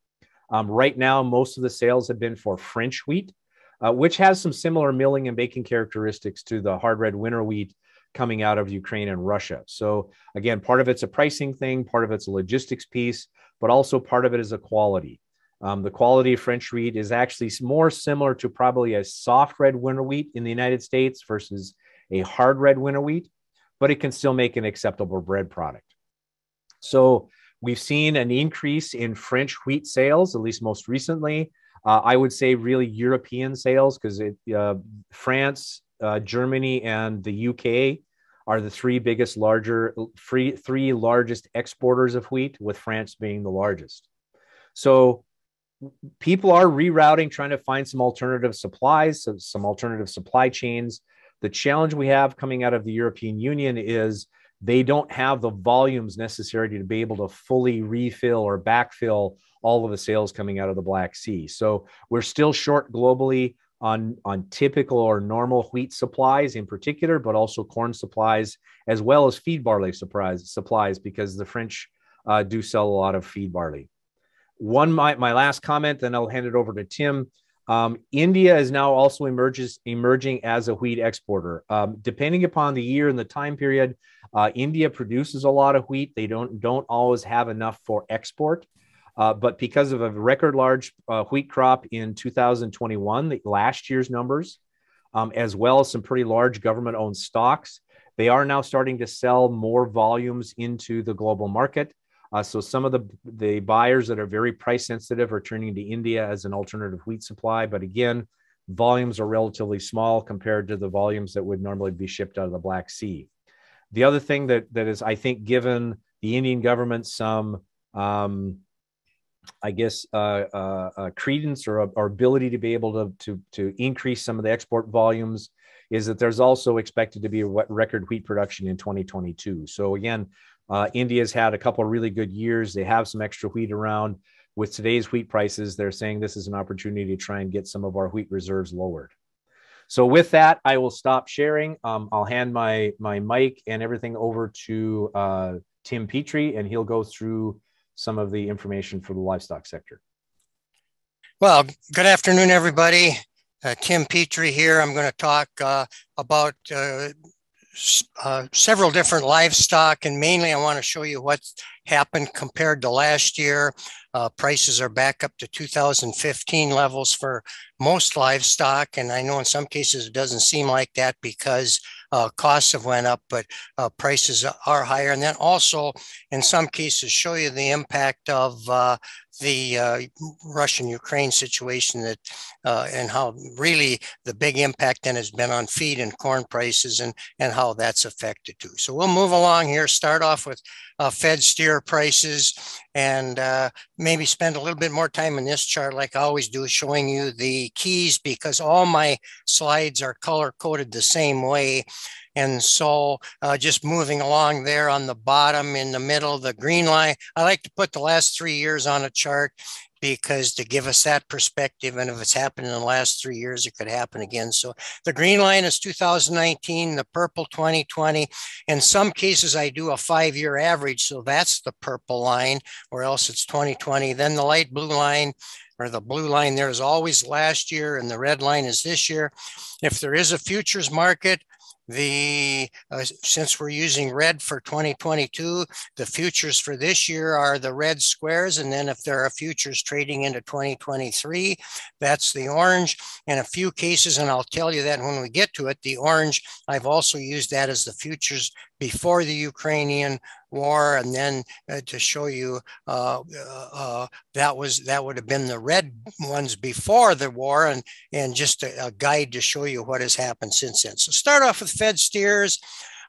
Um, right now, most of the sales have been for French wheat, uh, which has some similar milling and baking characteristics to the hard red winter wheat coming out of Ukraine and Russia. So, again, part of it's a pricing thing, part of it's a logistics piece, but also part of it is a quality. Um, the quality of French wheat is actually more similar to probably a soft red winter wheat in the United States versus a hard red winter wheat, but it can still make an acceptable bread product. So we've seen an increase in French wheat sales, at least most recently. Uh, I would say really European sales because uh, France, uh, Germany, and the UK are the three biggest larger free, three largest exporters of wheat, with France being the largest. So people are rerouting, trying to find some alternative supplies, some alternative supply chains. The challenge we have coming out of the European Union is they don't have the volumes necessary to be able to fully refill or backfill all of the sales coming out of the Black Sea. So we're still short globally on, on typical or normal wheat supplies in particular, but also corn supplies, as well as feed barley supplies, supplies because the French uh, do sell a lot of feed barley. One, my, my last comment, then I'll hand it over to Tim. Um, India is now also emerges emerging as a wheat exporter. Um, depending upon the year and the time period, uh, India produces a lot of wheat. They don't don't always have enough for export, uh, but because of a record large uh, wheat crop in 2021, the last year's numbers, um, as well as some pretty large government-owned stocks, they are now starting to sell more volumes into the global market. Uh, so some of the the buyers that are very price sensitive are turning to India as an alternative wheat supply. But again, volumes are relatively small compared to the volumes that would normally be shipped out of the Black Sea. The other thing that that is, I think, given the Indian government some, um, I guess, uh, uh, uh credence or, or ability to be able to, to to increase some of the export volumes, is that there's also expected to be record wheat production in 2022. So again, uh, India's had a couple of really good years. They have some extra wheat around. With today's wheat prices, they're saying this is an opportunity to try and get some of our wheat reserves lowered. So with that, I will stop sharing. Um, I'll hand my my mic and everything over to uh, Tim Petry, and he'll go through some of the information for the livestock sector. Well, good afternoon, everybody. Uh, Tim Petry here. I'm going to talk uh, about uh, uh, several different livestock, and mainly I want to show you what's happened compared to last year. Uh, prices are back up to 2015 levels for most livestock, and I know in some cases it doesn't seem like that because uh, costs have went up, but uh, prices are higher. And then also, in some cases, show you the impact of uh, the uh, Russian-Ukraine situation that uh, and how really the big impact then has been on feed and corn prices and and how that's affected too. So we'll move along here. Start off with uh, fed steer prices and uh, maybe spend a little bit more time in this chart like I always do showing you the keys because all my slides are color coded the same way. And so uh, just moving along there on the bottom in the middle, the green line, I like to put the last three years on a chart because to give us that perspective, and if it's happened in the last three years, it could happen again. So the green line is 2019, the purple 2020. In some cases, I do a five year average. So that's the purple line, or else it's 2020. Then the light blue line or the blue line there is always last year and the red line is this year. If there is a futures market, the uh, since we're using red for 2022 the futures for this year are the red squares and then if there are futures trading into 2023 that's the orange. In a few cases and i'll tell you that when we get to it the orange i've also used that as the futures before the Ukrainian war, and then uh, to show you uh, uh, uh, that was that would have been the red ones before the war, and and just a, a guide to show you what has happened since then. So start off with Fed steers.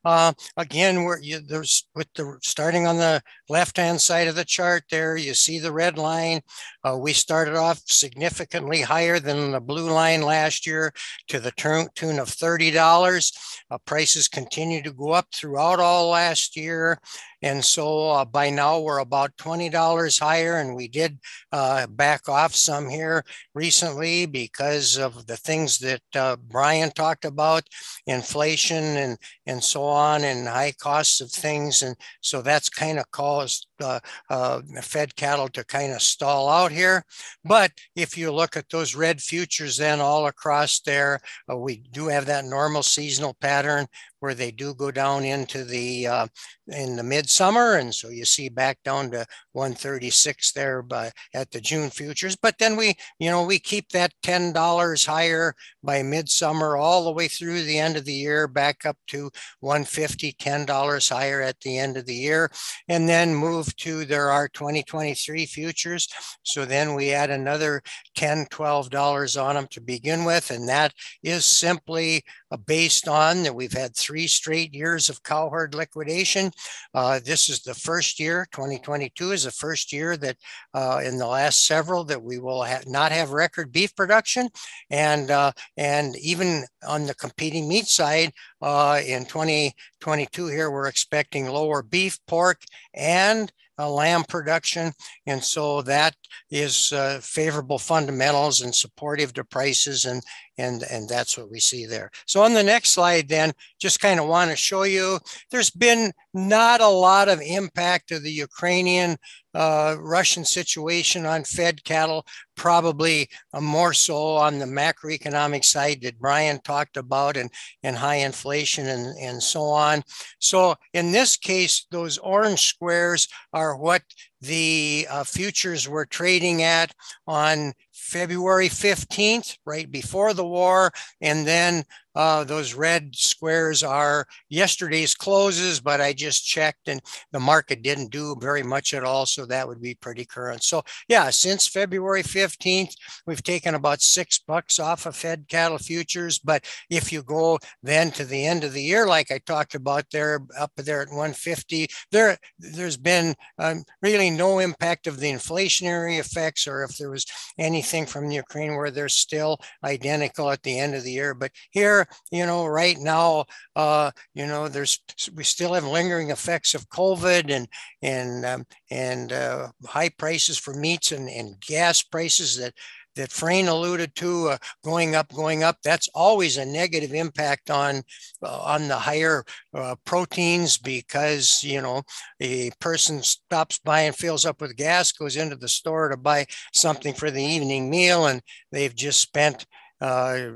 Uh, again, where you, there's with the starting on the left-hand side of the chart there, you see the red line. Uh, we started off significantly higher than the blue line last year to the tune of $30. Uh, prices continue to go up throughout all last year. And so uh, by now we're about $20 higher, and we did uh, back off some here recently because of the things that uh, Brian talked about, inflation and, and so on, and high costs of things. And so that's kind of caused uh, uh, fed cattle to kind of stall out here. But if you look at those red futures then all across there, uh, we do have that normal seasonal pattern where they do go down into the uh, in the midsummer, and so you see back down to 136 there by at the June futures. But then we, you know, we keep that ten dollars higher by midsummer all the way through the end of the year, back up to 150, 10 dollars higher at the end of the year, and then move to there are 2023 futures. So then we add another 10, 12 dollars on them to begin with, and that is simply uh, based on that we've had three straight years of cow herd liquidation. Uh, this is the first year, 2022 is the first year that uh, in the last several that we will ha not have record beef production. And, uh, and even on the competing meat side, uh, in 2022 here, we're expecting lower beef, pork, and uh, lamb production. And so that is uh, favorable fundamentals and supportive to prices and, and, and that's what we see there. So on the next slide then, just kind of want to show you, there's been not a lot of impact of the Ukrainian uh, Russian situation on fed cattle, probably more so on the macroeconomic side that Brian talked about and, and high inflation and, and so on. So in this case, those orange squares are what the uh, futures were trading at on February 15th, right before the war. And then uh, those red squares are yesterday's closes, but I just checked and the market didn't do very much at all. So that would be pretty current. So yeah, since February 15th, we've taken about six bucks off of Fed cattle futures. But if you go then to the end of the year, like I talked about there, up there at 150, there, there's been um, really no impact of the inflationary effects or if there was anything from the Ukraine where they're still identical at the end of the year. But here, you know, right now, uh, you know, there's we still have lingering effects of COVID and and um, and uh, high prices for meats and, and gas prices that that Frayne alluded to uh, going up, going up. That's always a negative impact on uh, on the higher uh, proteins because you know a person stops by and fills up with gas, goes into the store to buy something for the evening meal, and they've just spent uh,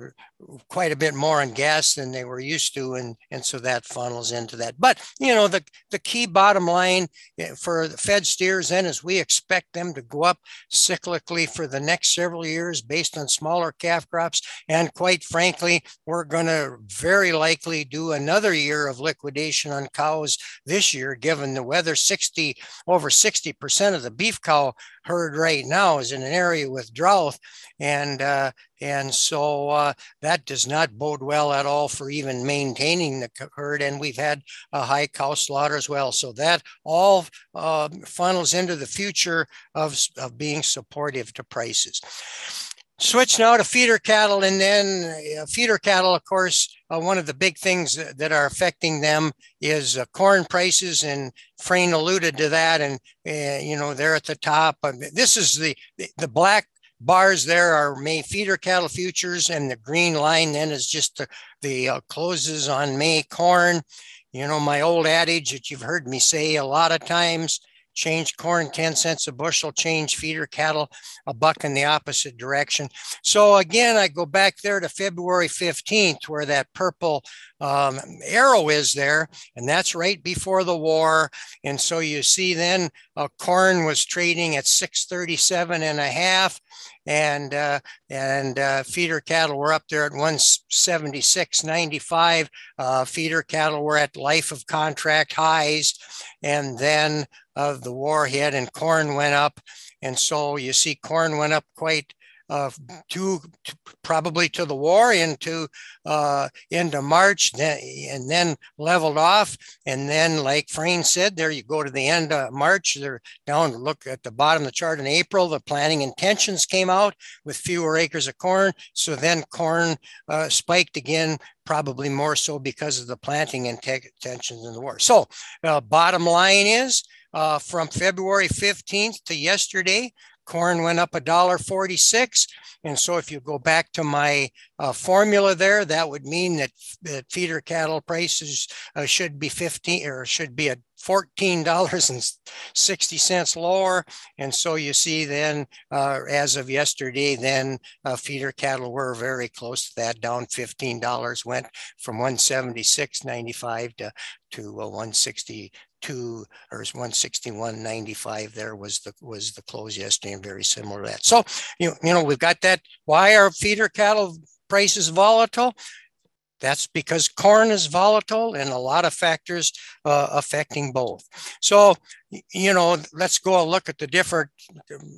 quite a bit more on gas than they were used to, and and so that funnels into that. But you know the the key bottom line eh, for the Fed steers then is we expect them to go up cyclically for the next several years based on smaller calf crops, and quite frankly, we're going to very likely do another year of liquidation on cows this year, given the weather. Sixty over sixty percent of the beef cow herd right now is in an area with drought, and uh, and so uh, that does not bode well at all for even maintaining the herd. And we've had a high cow slaughter as well. So that all uh, funnels into the future of, of being supportive to prices. Switch now to feeder cattle, and then uh, feeder cattle, of course, uh, one of the big things that are affecting them is uh, corn prices, and Frayne alluded to that. And uh, you know they're at the top. This is the the black bars there are May feeder cattle futures, and the green line then is just the, the uh, closes on May corn. You know, my old adage that you've heard me say a lot of times change corn 10 cents a bushel, change feeder cattle a buck in the opposite direction. So again, I go back there to February 15th where that purple um, arrow is there, and that's right before the war. And so you see then uh, corn was trading at 637 and a half and uh, and uh, feeder cattle were up there at 176.95. Uh, feeder cattle were at life of contract highs, and then uh, the war hit and corn went up, and so you see corn went up quite uh, to, to, probably to the war into uh, into March, then, and then leveled off. And then, like Frayne said, there you go to the end of March. They're down. Look at the bottom of the chart in April. The planting intentions came out with fewer acres of corn. So then corn uh, spiked again, probably more so because of the planting intentions in the war. So, uh, bottom line is. Uh, from February 15th to yesterday, corn went up a dollar 46 and so if you go back to my uh, formula there that would mean that, that feeder cattle prices uh, should be 15 or should be at $14.60 lower. And so you see then uh, as of yesterday then uh, feeder cattle were very close to that down $15 went from 176.95 to to uh, 160 two or 161.95 there was the was the close yesterday and very similar to that. So you, you know we've got that. Why are feeder cattle prices volatile? That's because corn is volatile and a lot of factors uh, affecting both. So, you know, let's go look at the different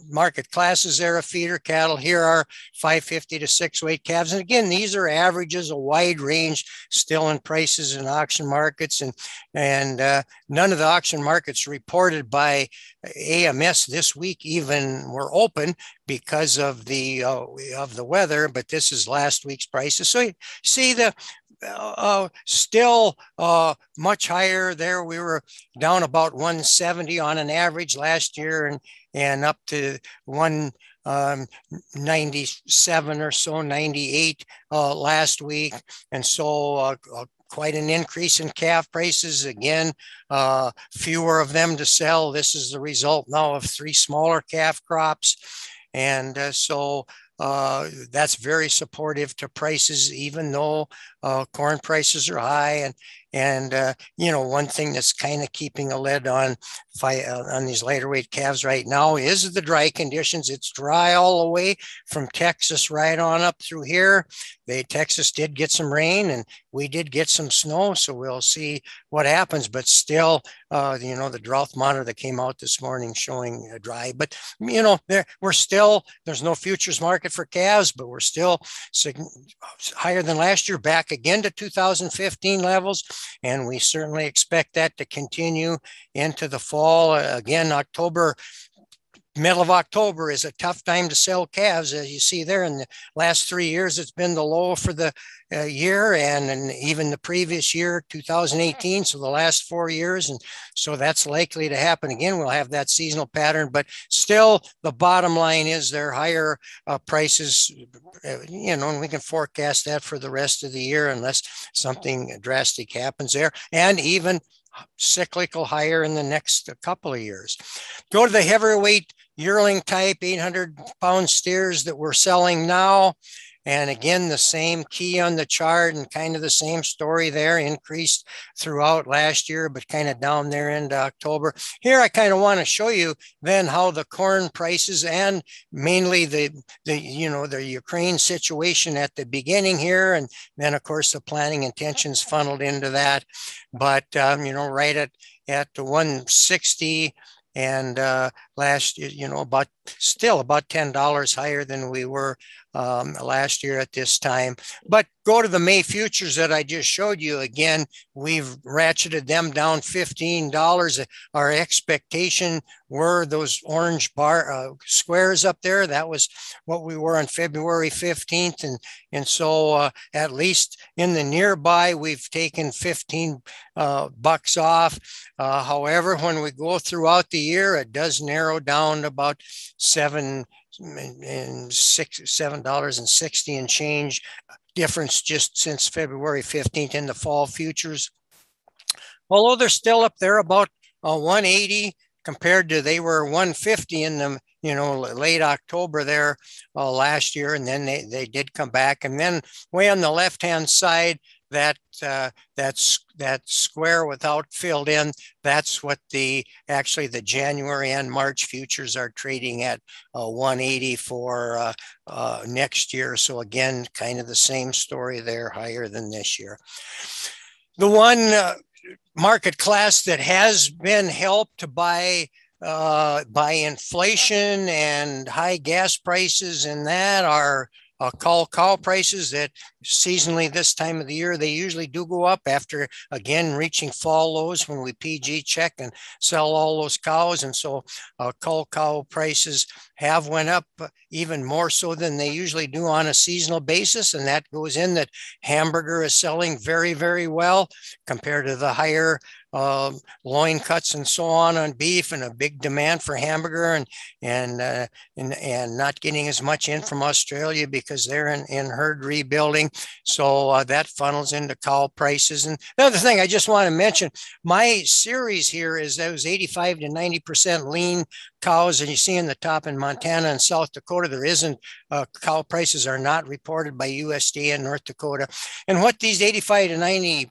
market classes there of feeder cattle. Here are 550 to six weight calves. And again, these are averages, a wide range still in prices in auction markets. And, and uh, none of the auction markets reported by AMS this week even were open because of the uh, of the weather, but this is last week's prices. So you see the uh, still uh, much higher there. We were down about 170 on an average last year and, and up to 197 um, or so, 98 uh, last week. And so uh, uh, quite an increase in calf prices. Again, uh, fewer of them to sell. This is the result now of three smaller calf crops. And so uh, that's very supportive to prices, even though uh, corn prices are high. And and uh, you know, one thing that's kind of keeping a lid on uh, on these lighter weight calves right now is the dry conditions. It's dry all the way from Texas right on up through here. They Texas did get some rain, and we did get some snow. So we'll see what happens. But still, uh, you know, the drought monitor that came out this morning showing uh, dry. But you know, there we're still there's no futures market for calves, but we're still higher than last year, back again to 2015 levels. And we certainly expect that to continue into the fall. Uh, again, October middle of October is a tough time to sell calves. As you see there in the last three years, it's been the low for the uh, year and, and even the previous year, 2018. So the last four years. And so that's likely to happen again. We'll have that seasonal pattern, but still the bottom line is there higher uh, prices, uh, you know, and we can forecast that for the rest of the year unless something drastic happens there. And even cyclical higher in the next couple of years. Go to the heavyweight yearling type 800 pound steers that we're selling now. And again, the same key on the chart and kind of the same story there increased throughout last year, but kind of down there into October. Here, I kind of want to show you then how the corn prices and mainly the, the, you know, the Ukraine situation at the beginning here. And then of course the planting intentions funneled into that. But, um, you know, right at, at the 160, and uh, last year, you know about still about ten dollars higher than we were um, last year at this time. But go to the May futures that I just showed you again. We've ratcheted them down fifteen dollars. Our expectation were those orange bar uh, squares up there. That was what we were on February fifteenth, and and so uh, at least in the nearby, we've taken fifteen uh, bucks off. Uh, however, when we go throughout the year, it does narrow down to about seven and six seven dollars and sixty and change difference just since February 15th in the fall futures. Although they're still up there about uh, 180 compared to they were 150 in the you know late October there uh, last year, and then they they did come back. And then way on the left hand side, that uh, that's that square without filled in that's what the actually the january and march futures are trading at uh, 180 for uh, uh, next year. So again kind of the same story there higher than this year. The one uh, market class that has been helped by uh, by inflation and high gas prices and that are uh, call call prices that seasonally this time of the year they usually do go up after again reaching fall lows when we PG check and sell all those cows. And so uh, cull cow prices have went up even more so than they usually do on a seasonal basis. And that goes in that hamburger is selling very very well compared to the higher uh, loin cuts and so on on beef and a big demand for hamburger and and uh, and, and not getting as much in from Australia because they're in, in herd rebuilding. So uh, that funnels into cow prices. And the other thing I just want to mention, my series here is those 85 to 90% lean cows and you see in the top in Montana and South Dakota, there isn't uh, cow prices are not reported by USDA in North Dakota. And what these 85 to 90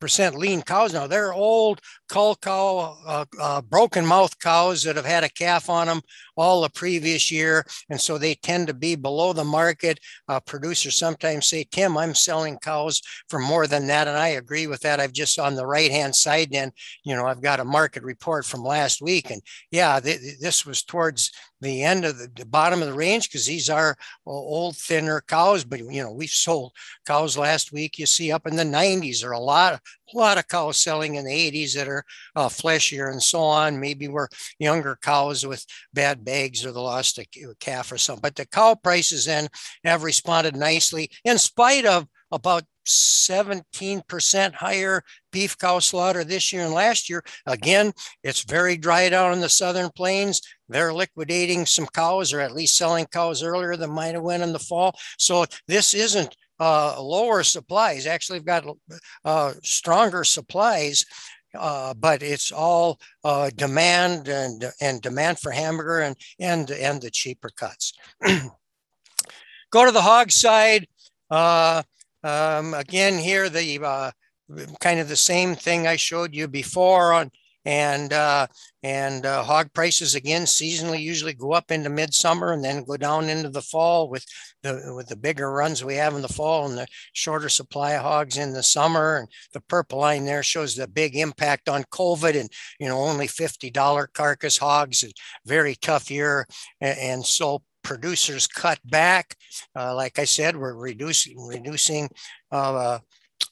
percent lean cows now. They're old cull cow, uh, uh, broken mouth cows that have had a calf on them all the previous year. And so they tend to be below the market. Uh, producers sometimes say, Tim, I'm selling cows for more than that. And I agree with that. I've just on the right hand side, then, you know, I've got a market report from last week. And yeah, th- this was towards the end of the, the bottom of the range because these are old, thinner cows. But, you know, we've sold cows last week, you see up in the 90s there are a lot, a lot of cows selling in the 80s that are uh, fleshier and so on. Maybe we're younger cows with bad bags or the lost a calf or something. But the cow prices then have responded nicely in spite of about 17% higher beef cow slaughter this year and last year. Again, it's very dry down in the southern plains. They're liquidating some cows or at least selling cows earlier than might have went in the fall. So this isn't uh, lower supplies. Actually, we've got uh, stronger supplies, uh, but it's all uh, demand and and demand for hamburger and and and the cheaper cuts. Go to the hog side. Uh, um, again, here the uh, kind of the same thing I showed you before on and uh, and uh, hog prices again seasonally usually go up into midsummer and then go down into the fall with the with the bigger runs we have in the fall and the shorter supply of hogs in the summer. And the purple line there shows the big impact on covid and you know only $50 carcass hogs a very tough year and, and so producers cut back uh, like i said we're reducing reducing uh,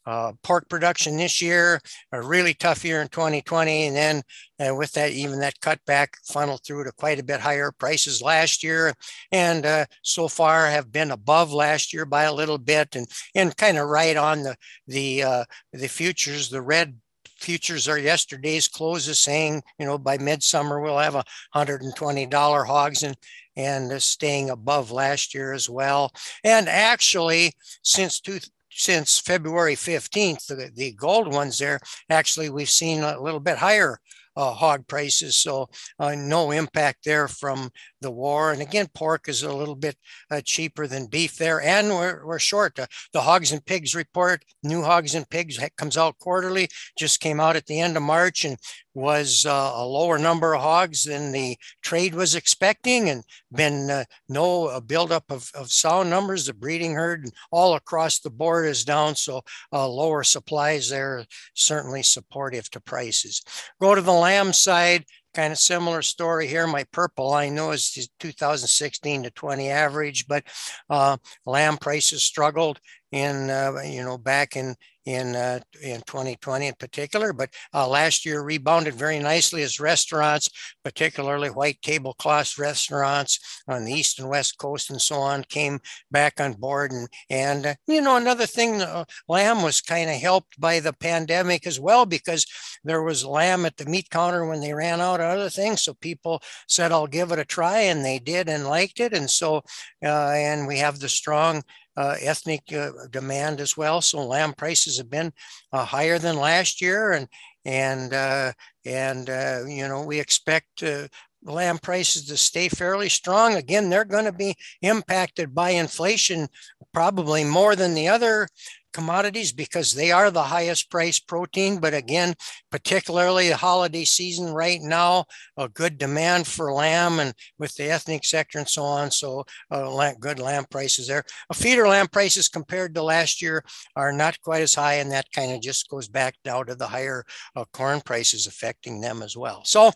uh, pork production this year, a really tough year in 2020. And then uh, with that, even that cutback funneled through to quite a bit higher prices last year. And uh, so far have been above last year by a little bit and, and kind of right on the, the, uh, the futures, the red futures are yesterday's closes saying, you know, by midsummer we'll have a $120 hogs and and staying above last year as well. And actually, since two, since February 15th, the, the gold ones there, actually we've seen a little bit higher uh, hog prices. So uh, no impact there from the war. And again, pork is a little bit uh, cheaper than beef there. And we're, we're short. Uh, the hogs and pigs report, new hogs and pigs comes out quarterly, just came out at the end of March and was uh, a lower number of hogs than the trade was expecting and been uh, no buildup of, of sow numbers. The breeding herd and all across the board is down. So lower supplies there certainly supportive to prices. Go to the lamb side, kind of similar story here. My purple I know is 2016 to 20 average, but uh, lamb prices struggled in uh, you know back in in uh, in 2020 in particular. But uh, last year rebounded very nicely as restaurants, particularly white tablecloth restaurants on the east and west coast and so on, came back on board. And and uh, you know another thing, uh, lamb was kind of helped by the pandemic as well because there was lamb at the meat counter when they ran out of other things. So people said, "I'll give it a try," and they did and liked it. And so uh, and we have the strong uh, ethnic uh, demand as well. So lamb prices have been uh, higher than last year, and and uh, and uh, you know we expect uh, lamb prices to stay fairly strong. Again, they're going to be impacted by inflation probably more than the other commodities because they are the highest price protein. But again, particularly the holiday season right now, a good demand for lamb and with the ethnic sector and so on. So uh, good lamb prices there. A feeder lamb prices compared to last year are not quite as high, and that kind of just goes back down to the higher uh, corn prices affecting them as well. So.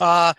Uh,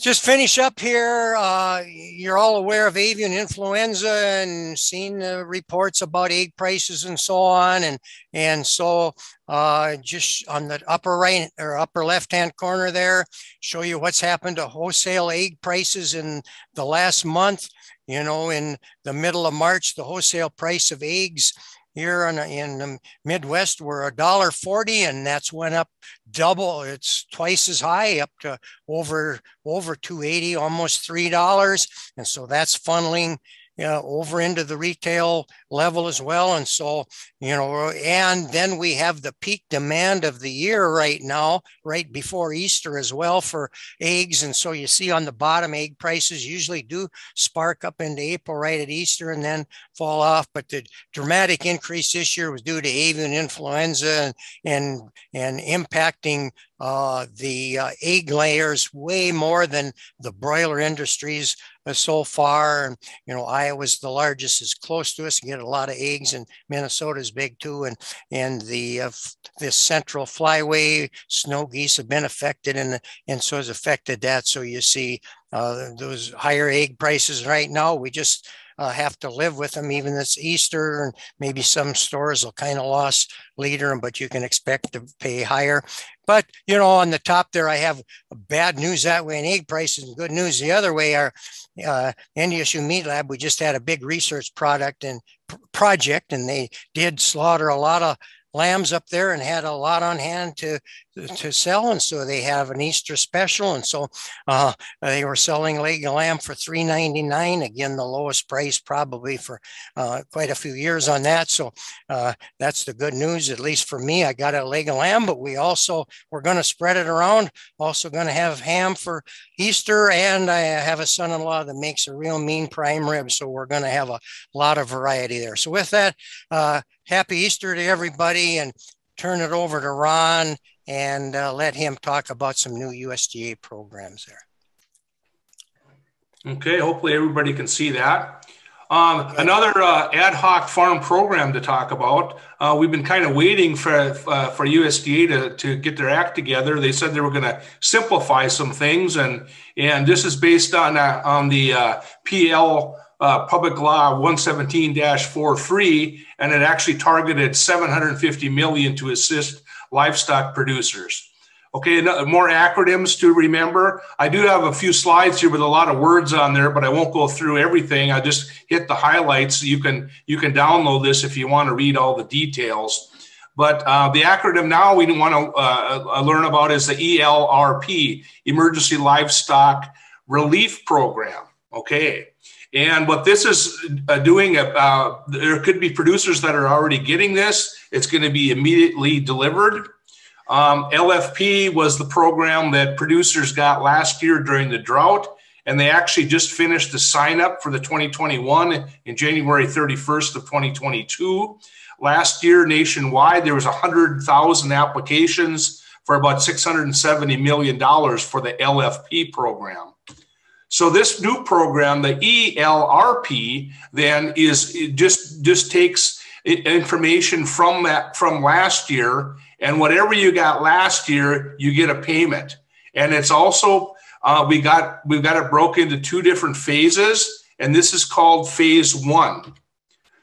just finish up here. Uh, you're all aware of avian influenza and seen the reports about egg prices and so on. And and so uh, just on the upper right or upper left hand corner there, show you what's happened to wholesale egg prices in the last month. You know, in the middle of March, the wholesale price of eggs here in, in the Midwest were a dollar forty, and that's went up double. It's twice as high, up to over over two eighty, almost three dollars, and so that's funneling you know, over into the retail level as well. And so, you know, and then we have the peak demand of the year right now, right before Easter as well for eggs. And so you see on the bottom, egg prices usually do spark up into April right at Easter and then fall off. But the dramatic increase this year was due to avian influenza and, and, and impacting uh, the uh, egg layers way more than the broiler industries uh, so far. And, you know, Iowa's the largest, is close to us. Get a lot of eggs, and Minnesota's big too. And and the uh, this central flyway snow geese have been affected, and and so has affected that. So you see uh, those higher egg prices right now. We just uh, have to live with them even this Easter and maybe some stores will kind of loss leader, but you can expect to pay higher. But you know, on the top there, I have bad news that way and egg prices, and good news the other way. Our uh, NDSU Meat Lab, we just had a big research product and project, and they did slaughter a lot of lambs up there and had a lot on hand to to sell and so they have an easter special and so uh, they were selling leg of lamb for 3.99 again the lowest price probably for uh, quite a few years on that so uh, that's the good news at least for me i got a leg of lamb but we also we're going to spread it around also going to have ham for easter and i have a son-in-law that makes a real mean prime rib so we're going to have a lot of variety there. So with that uh, happy easter to everybody and turn it over to ron and uh, let him talk about some new USDA programs there. Okay, hopefully everybody can see that. Um, another uh, ad hoc farm program to talk about. Uh, we've been kind of waiting for uh, for USDA to, to get their act together. They said they were going to simplify some things, and and this is based on uh, on the uh, PL uh, Public Law 117-43, and it actually targeted 750 million to assist livestock producers. Okay, more acronyms to remember. I do have a few slides here with a lot of words on there, but I won't go through everything. I just hit the highlights. You can you can download this if you want to read all the details. But uh, the acronym now we want to uh, uh learn about is the ELRP, Emergency Livestock Relief Program. Okay, and what this is uh, doing, uh, there could be producers that are already getting this. It's going to be immediately delivered. Um, LFP was the program that producers got last year during the drought, and they actually just finished the sign up for the 2021 in January 31st of 2022. Last year, nationwide, there was 100,000 applications for about 670 million dollars for the LFP program. So this new program, the ELRP, then is just just takes information from that from last year, and whatever you got last year, you get a payment. And it's also uh, we got we've got it broken into two different phases, and this is called phase one.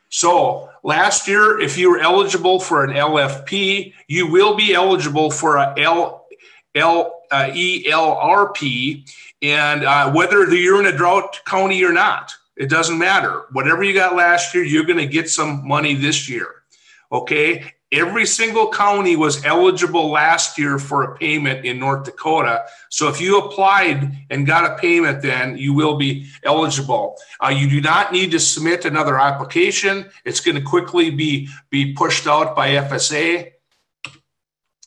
So last year, if you were eligible for an LFP, you will be eligible for a L, L, uh, ELRP and uh, whether you're in a drought county or not, it doesn't matter. Whatever you got last year, you're going to get some money this year. Okay. Every single county was eligible last year for a payment in North Dakota. So if you applied and got a payment, then you will be eligible. Uh, you do not need to submit another application. It's going to quickly be, be pushed out by FSA.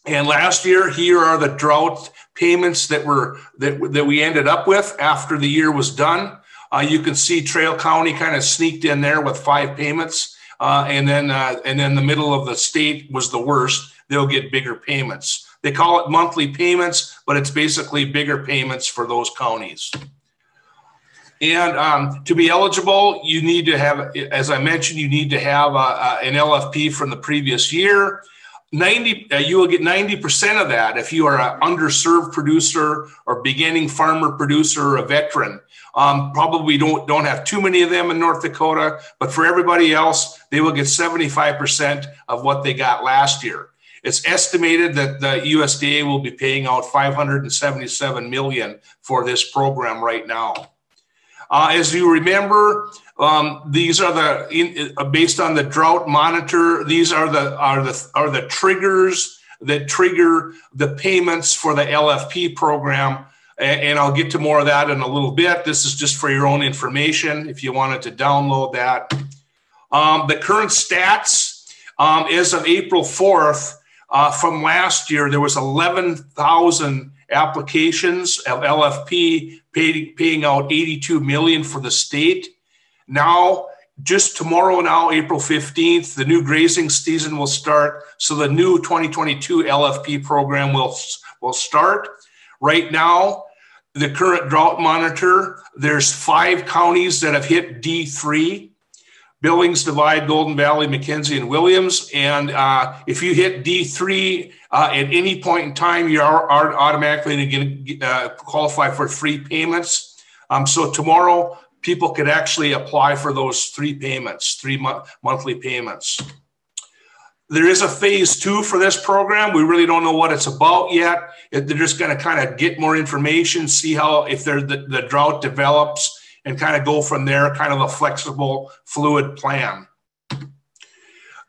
And last year, here are the drought payments that were that, that we ended up with after the year was done. Uh, you can see Traill County kind of sneaked in there with five payments, uh, and then uh, and then the middle of the state was the worst. They'll get bigger payments. They call it monthly payments, but it's basically bigger payments for those counties. And um, to be eligible, you need to have, as I mentioned, you need to have an LFP from the previous year. 90 uh, you will get 90% of that if you are an underserved producer or beginning farmer producer or a veteran. Um, probably don't don't have too many of them in north dakota but for everybody else they will get 75% of what they got last year. It's estimated that the usda will be paying out 577 million for this program right now uh, as you remember um, these are the in, uh, based on the drought monitor. These are the are the are the triggers that trigger the payments for the LFP program. And I'll get to more of that in a little bit. This is just for your own information if you wanted to download that. Um, the current stats um, as of April 4th uh, from last year, there was 11,000 applications of LFP pay, paying out 82 million for the state. Now, just tomorrow, now, April 15th, the new grazing season will start. So the new 2022 LFP program will, will start. Right now, the current drought monitor, there's five counties that have hit D3. Billings, Divide, Golden Valley, McKenzie, and Williams. And uh, if you hit D3 uh, at any point in time, you are, are automatically going to uh, qualify for free payments. Um, so tomorrow, people could actually apply for those three payments, three mo- monthly payments. There is a phase two for this program. We really don't know what it's about yet. They're just going to kind of get more information, see how if the, the drought develops, and kind of go from there, kind of a flexible, fluid plan.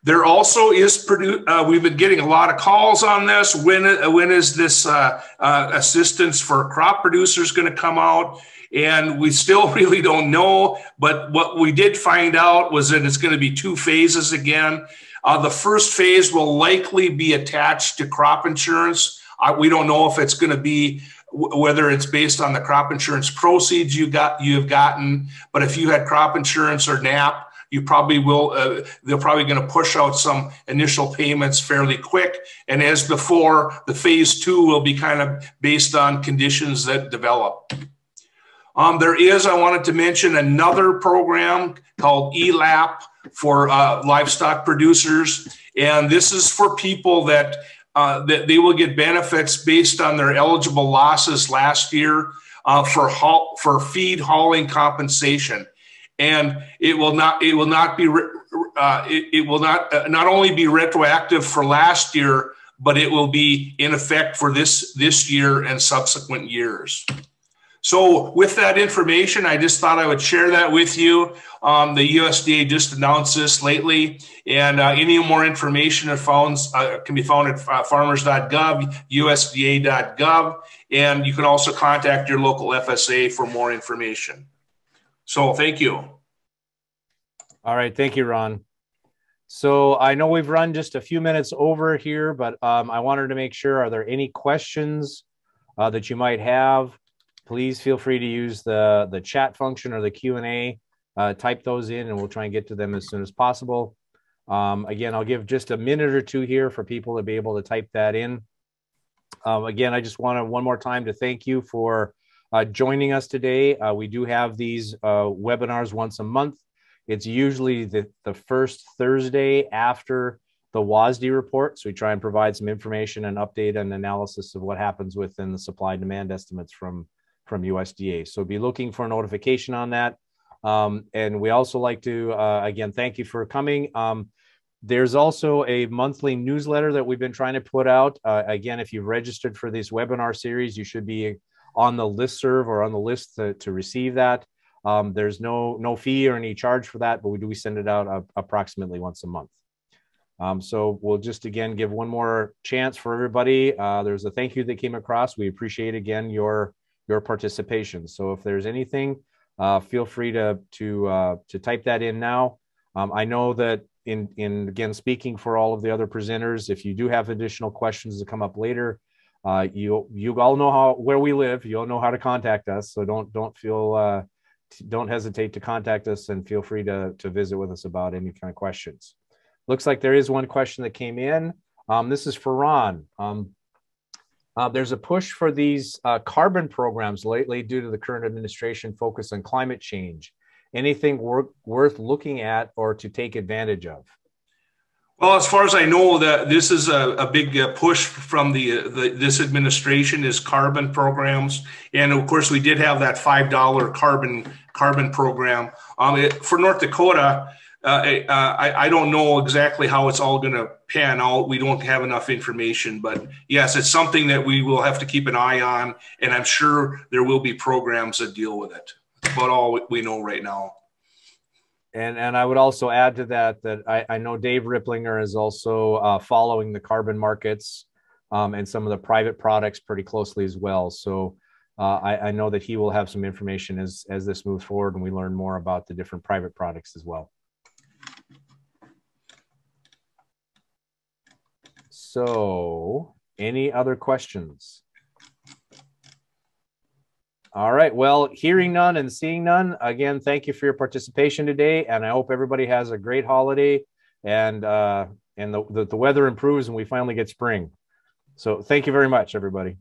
There also is uh, we've been getting a lot of calls on this. When when is this uh, uh, assistance for crop producers going to come out? And we still really don't know. But what we did find out was that it's going to be two phases again. Uh, the first phase will likely be attached to crop insurance. Uh, we don't know if it's going to be whether it's based on the crop insurance proceeds you got you have gotten. But if you had crop insurance or NAP, you probably will. Uh, they're probably going to push out some initial payments fairly quick. And as before, the phase two will be kind of based on conditions that develop. Um, there is, I wanted to mention another program called ELAP for uh, livestock producers. And this is for people that, uh, that they will get benefits based on their eligible losses last year uh, for, haul, for feed hauling compensation. And it will not, it will not be, uh, it, it, will not, uh, not only be retroactive for last year, but it will be in effect for this, this year and subsequent years. So with that information, I just thought I would share that with you. Um, the USDA just announced this lately, and uh, any more information found, uh, can be found at uh, farmers.gov, usda.gov, and you can also contact your local FSA for more information. So thank you. All right, thank you, Ron. So I know we've run just a few minutes over here, but um, I wanted to make sure, are there any questions uh, that you might have? please feel free to use the the chat function or the Q and A. Uh, type those in, and we'll try and get to them as soon as possible. Um, again, I'll give just a minute or two here for people to be able to type that in. Um, again, I just want to one more time to thank you for uh, joining us today. Uh, we do have these uh, webinars once a month. It's usually the, the first Thursday after the WASDE report. So we try and provide some information and update and analysis of what happens within the supply demand estimates from from USDA. So be looking for a notification on that. Um, and we also like to, uh, again, thank you for coming. Um, there's also a monthly newsletter that we've been trying to put out. Uh, again, if you've registered for this webinar series, you should be on the list serve or on the list to, to receive that. Um, there's no no fee or any charge for that, but we do we send it out uh, approximately once a month. Um, so we'll just again give one more chance for everybody. Uh, there's a thank you that came across. We appreciate again your your participation. So if there's anything, uh, feel free to to uh, to type that in now. Um, I know that in in again speaking for all of the other presenters, if you do have additional questions that come up later, uh, you you all know how where we live. You all know how to contact us. So don't don't feel uh, don't hesitate to contact us and feel free to to visit with us about any kind of questions. Looks like there is one question that came in. Um, this is for Ron. Um, uh, there's a push for these uh, carbon programs lately due to the current administration focus on climate change. Anything wor- worth looking at or to take advantage of? Well, as far as I know, that this is a, a big uh, push from the, uh, the, this administration is carbon programs, and of course we did have that five dollar carbon carbon program. Um, it, for North Dakota, uh, uh, I, I don't know exactly how it's all going to pan out. We don't have enough information, but yes, it's something that we will have to keep an eye on, and I'm sure there will be programs that deal with it. About all we know right now. And and I would also add to that that I, I know Dave Ripplinger is also uh, following the carbon markets um, and some of the private products pretty closely as well. So. Uh, I, I know that he will have some information as as this moves forward and we learn more about the different private products as well. So, any other questions? All right. Well, hearing none and seeing none, again, thank you for your participation today. And I hope everybody has a great holiday and uh, and the, the, the weather improves and we finally get spring. So thank you very much, everybody.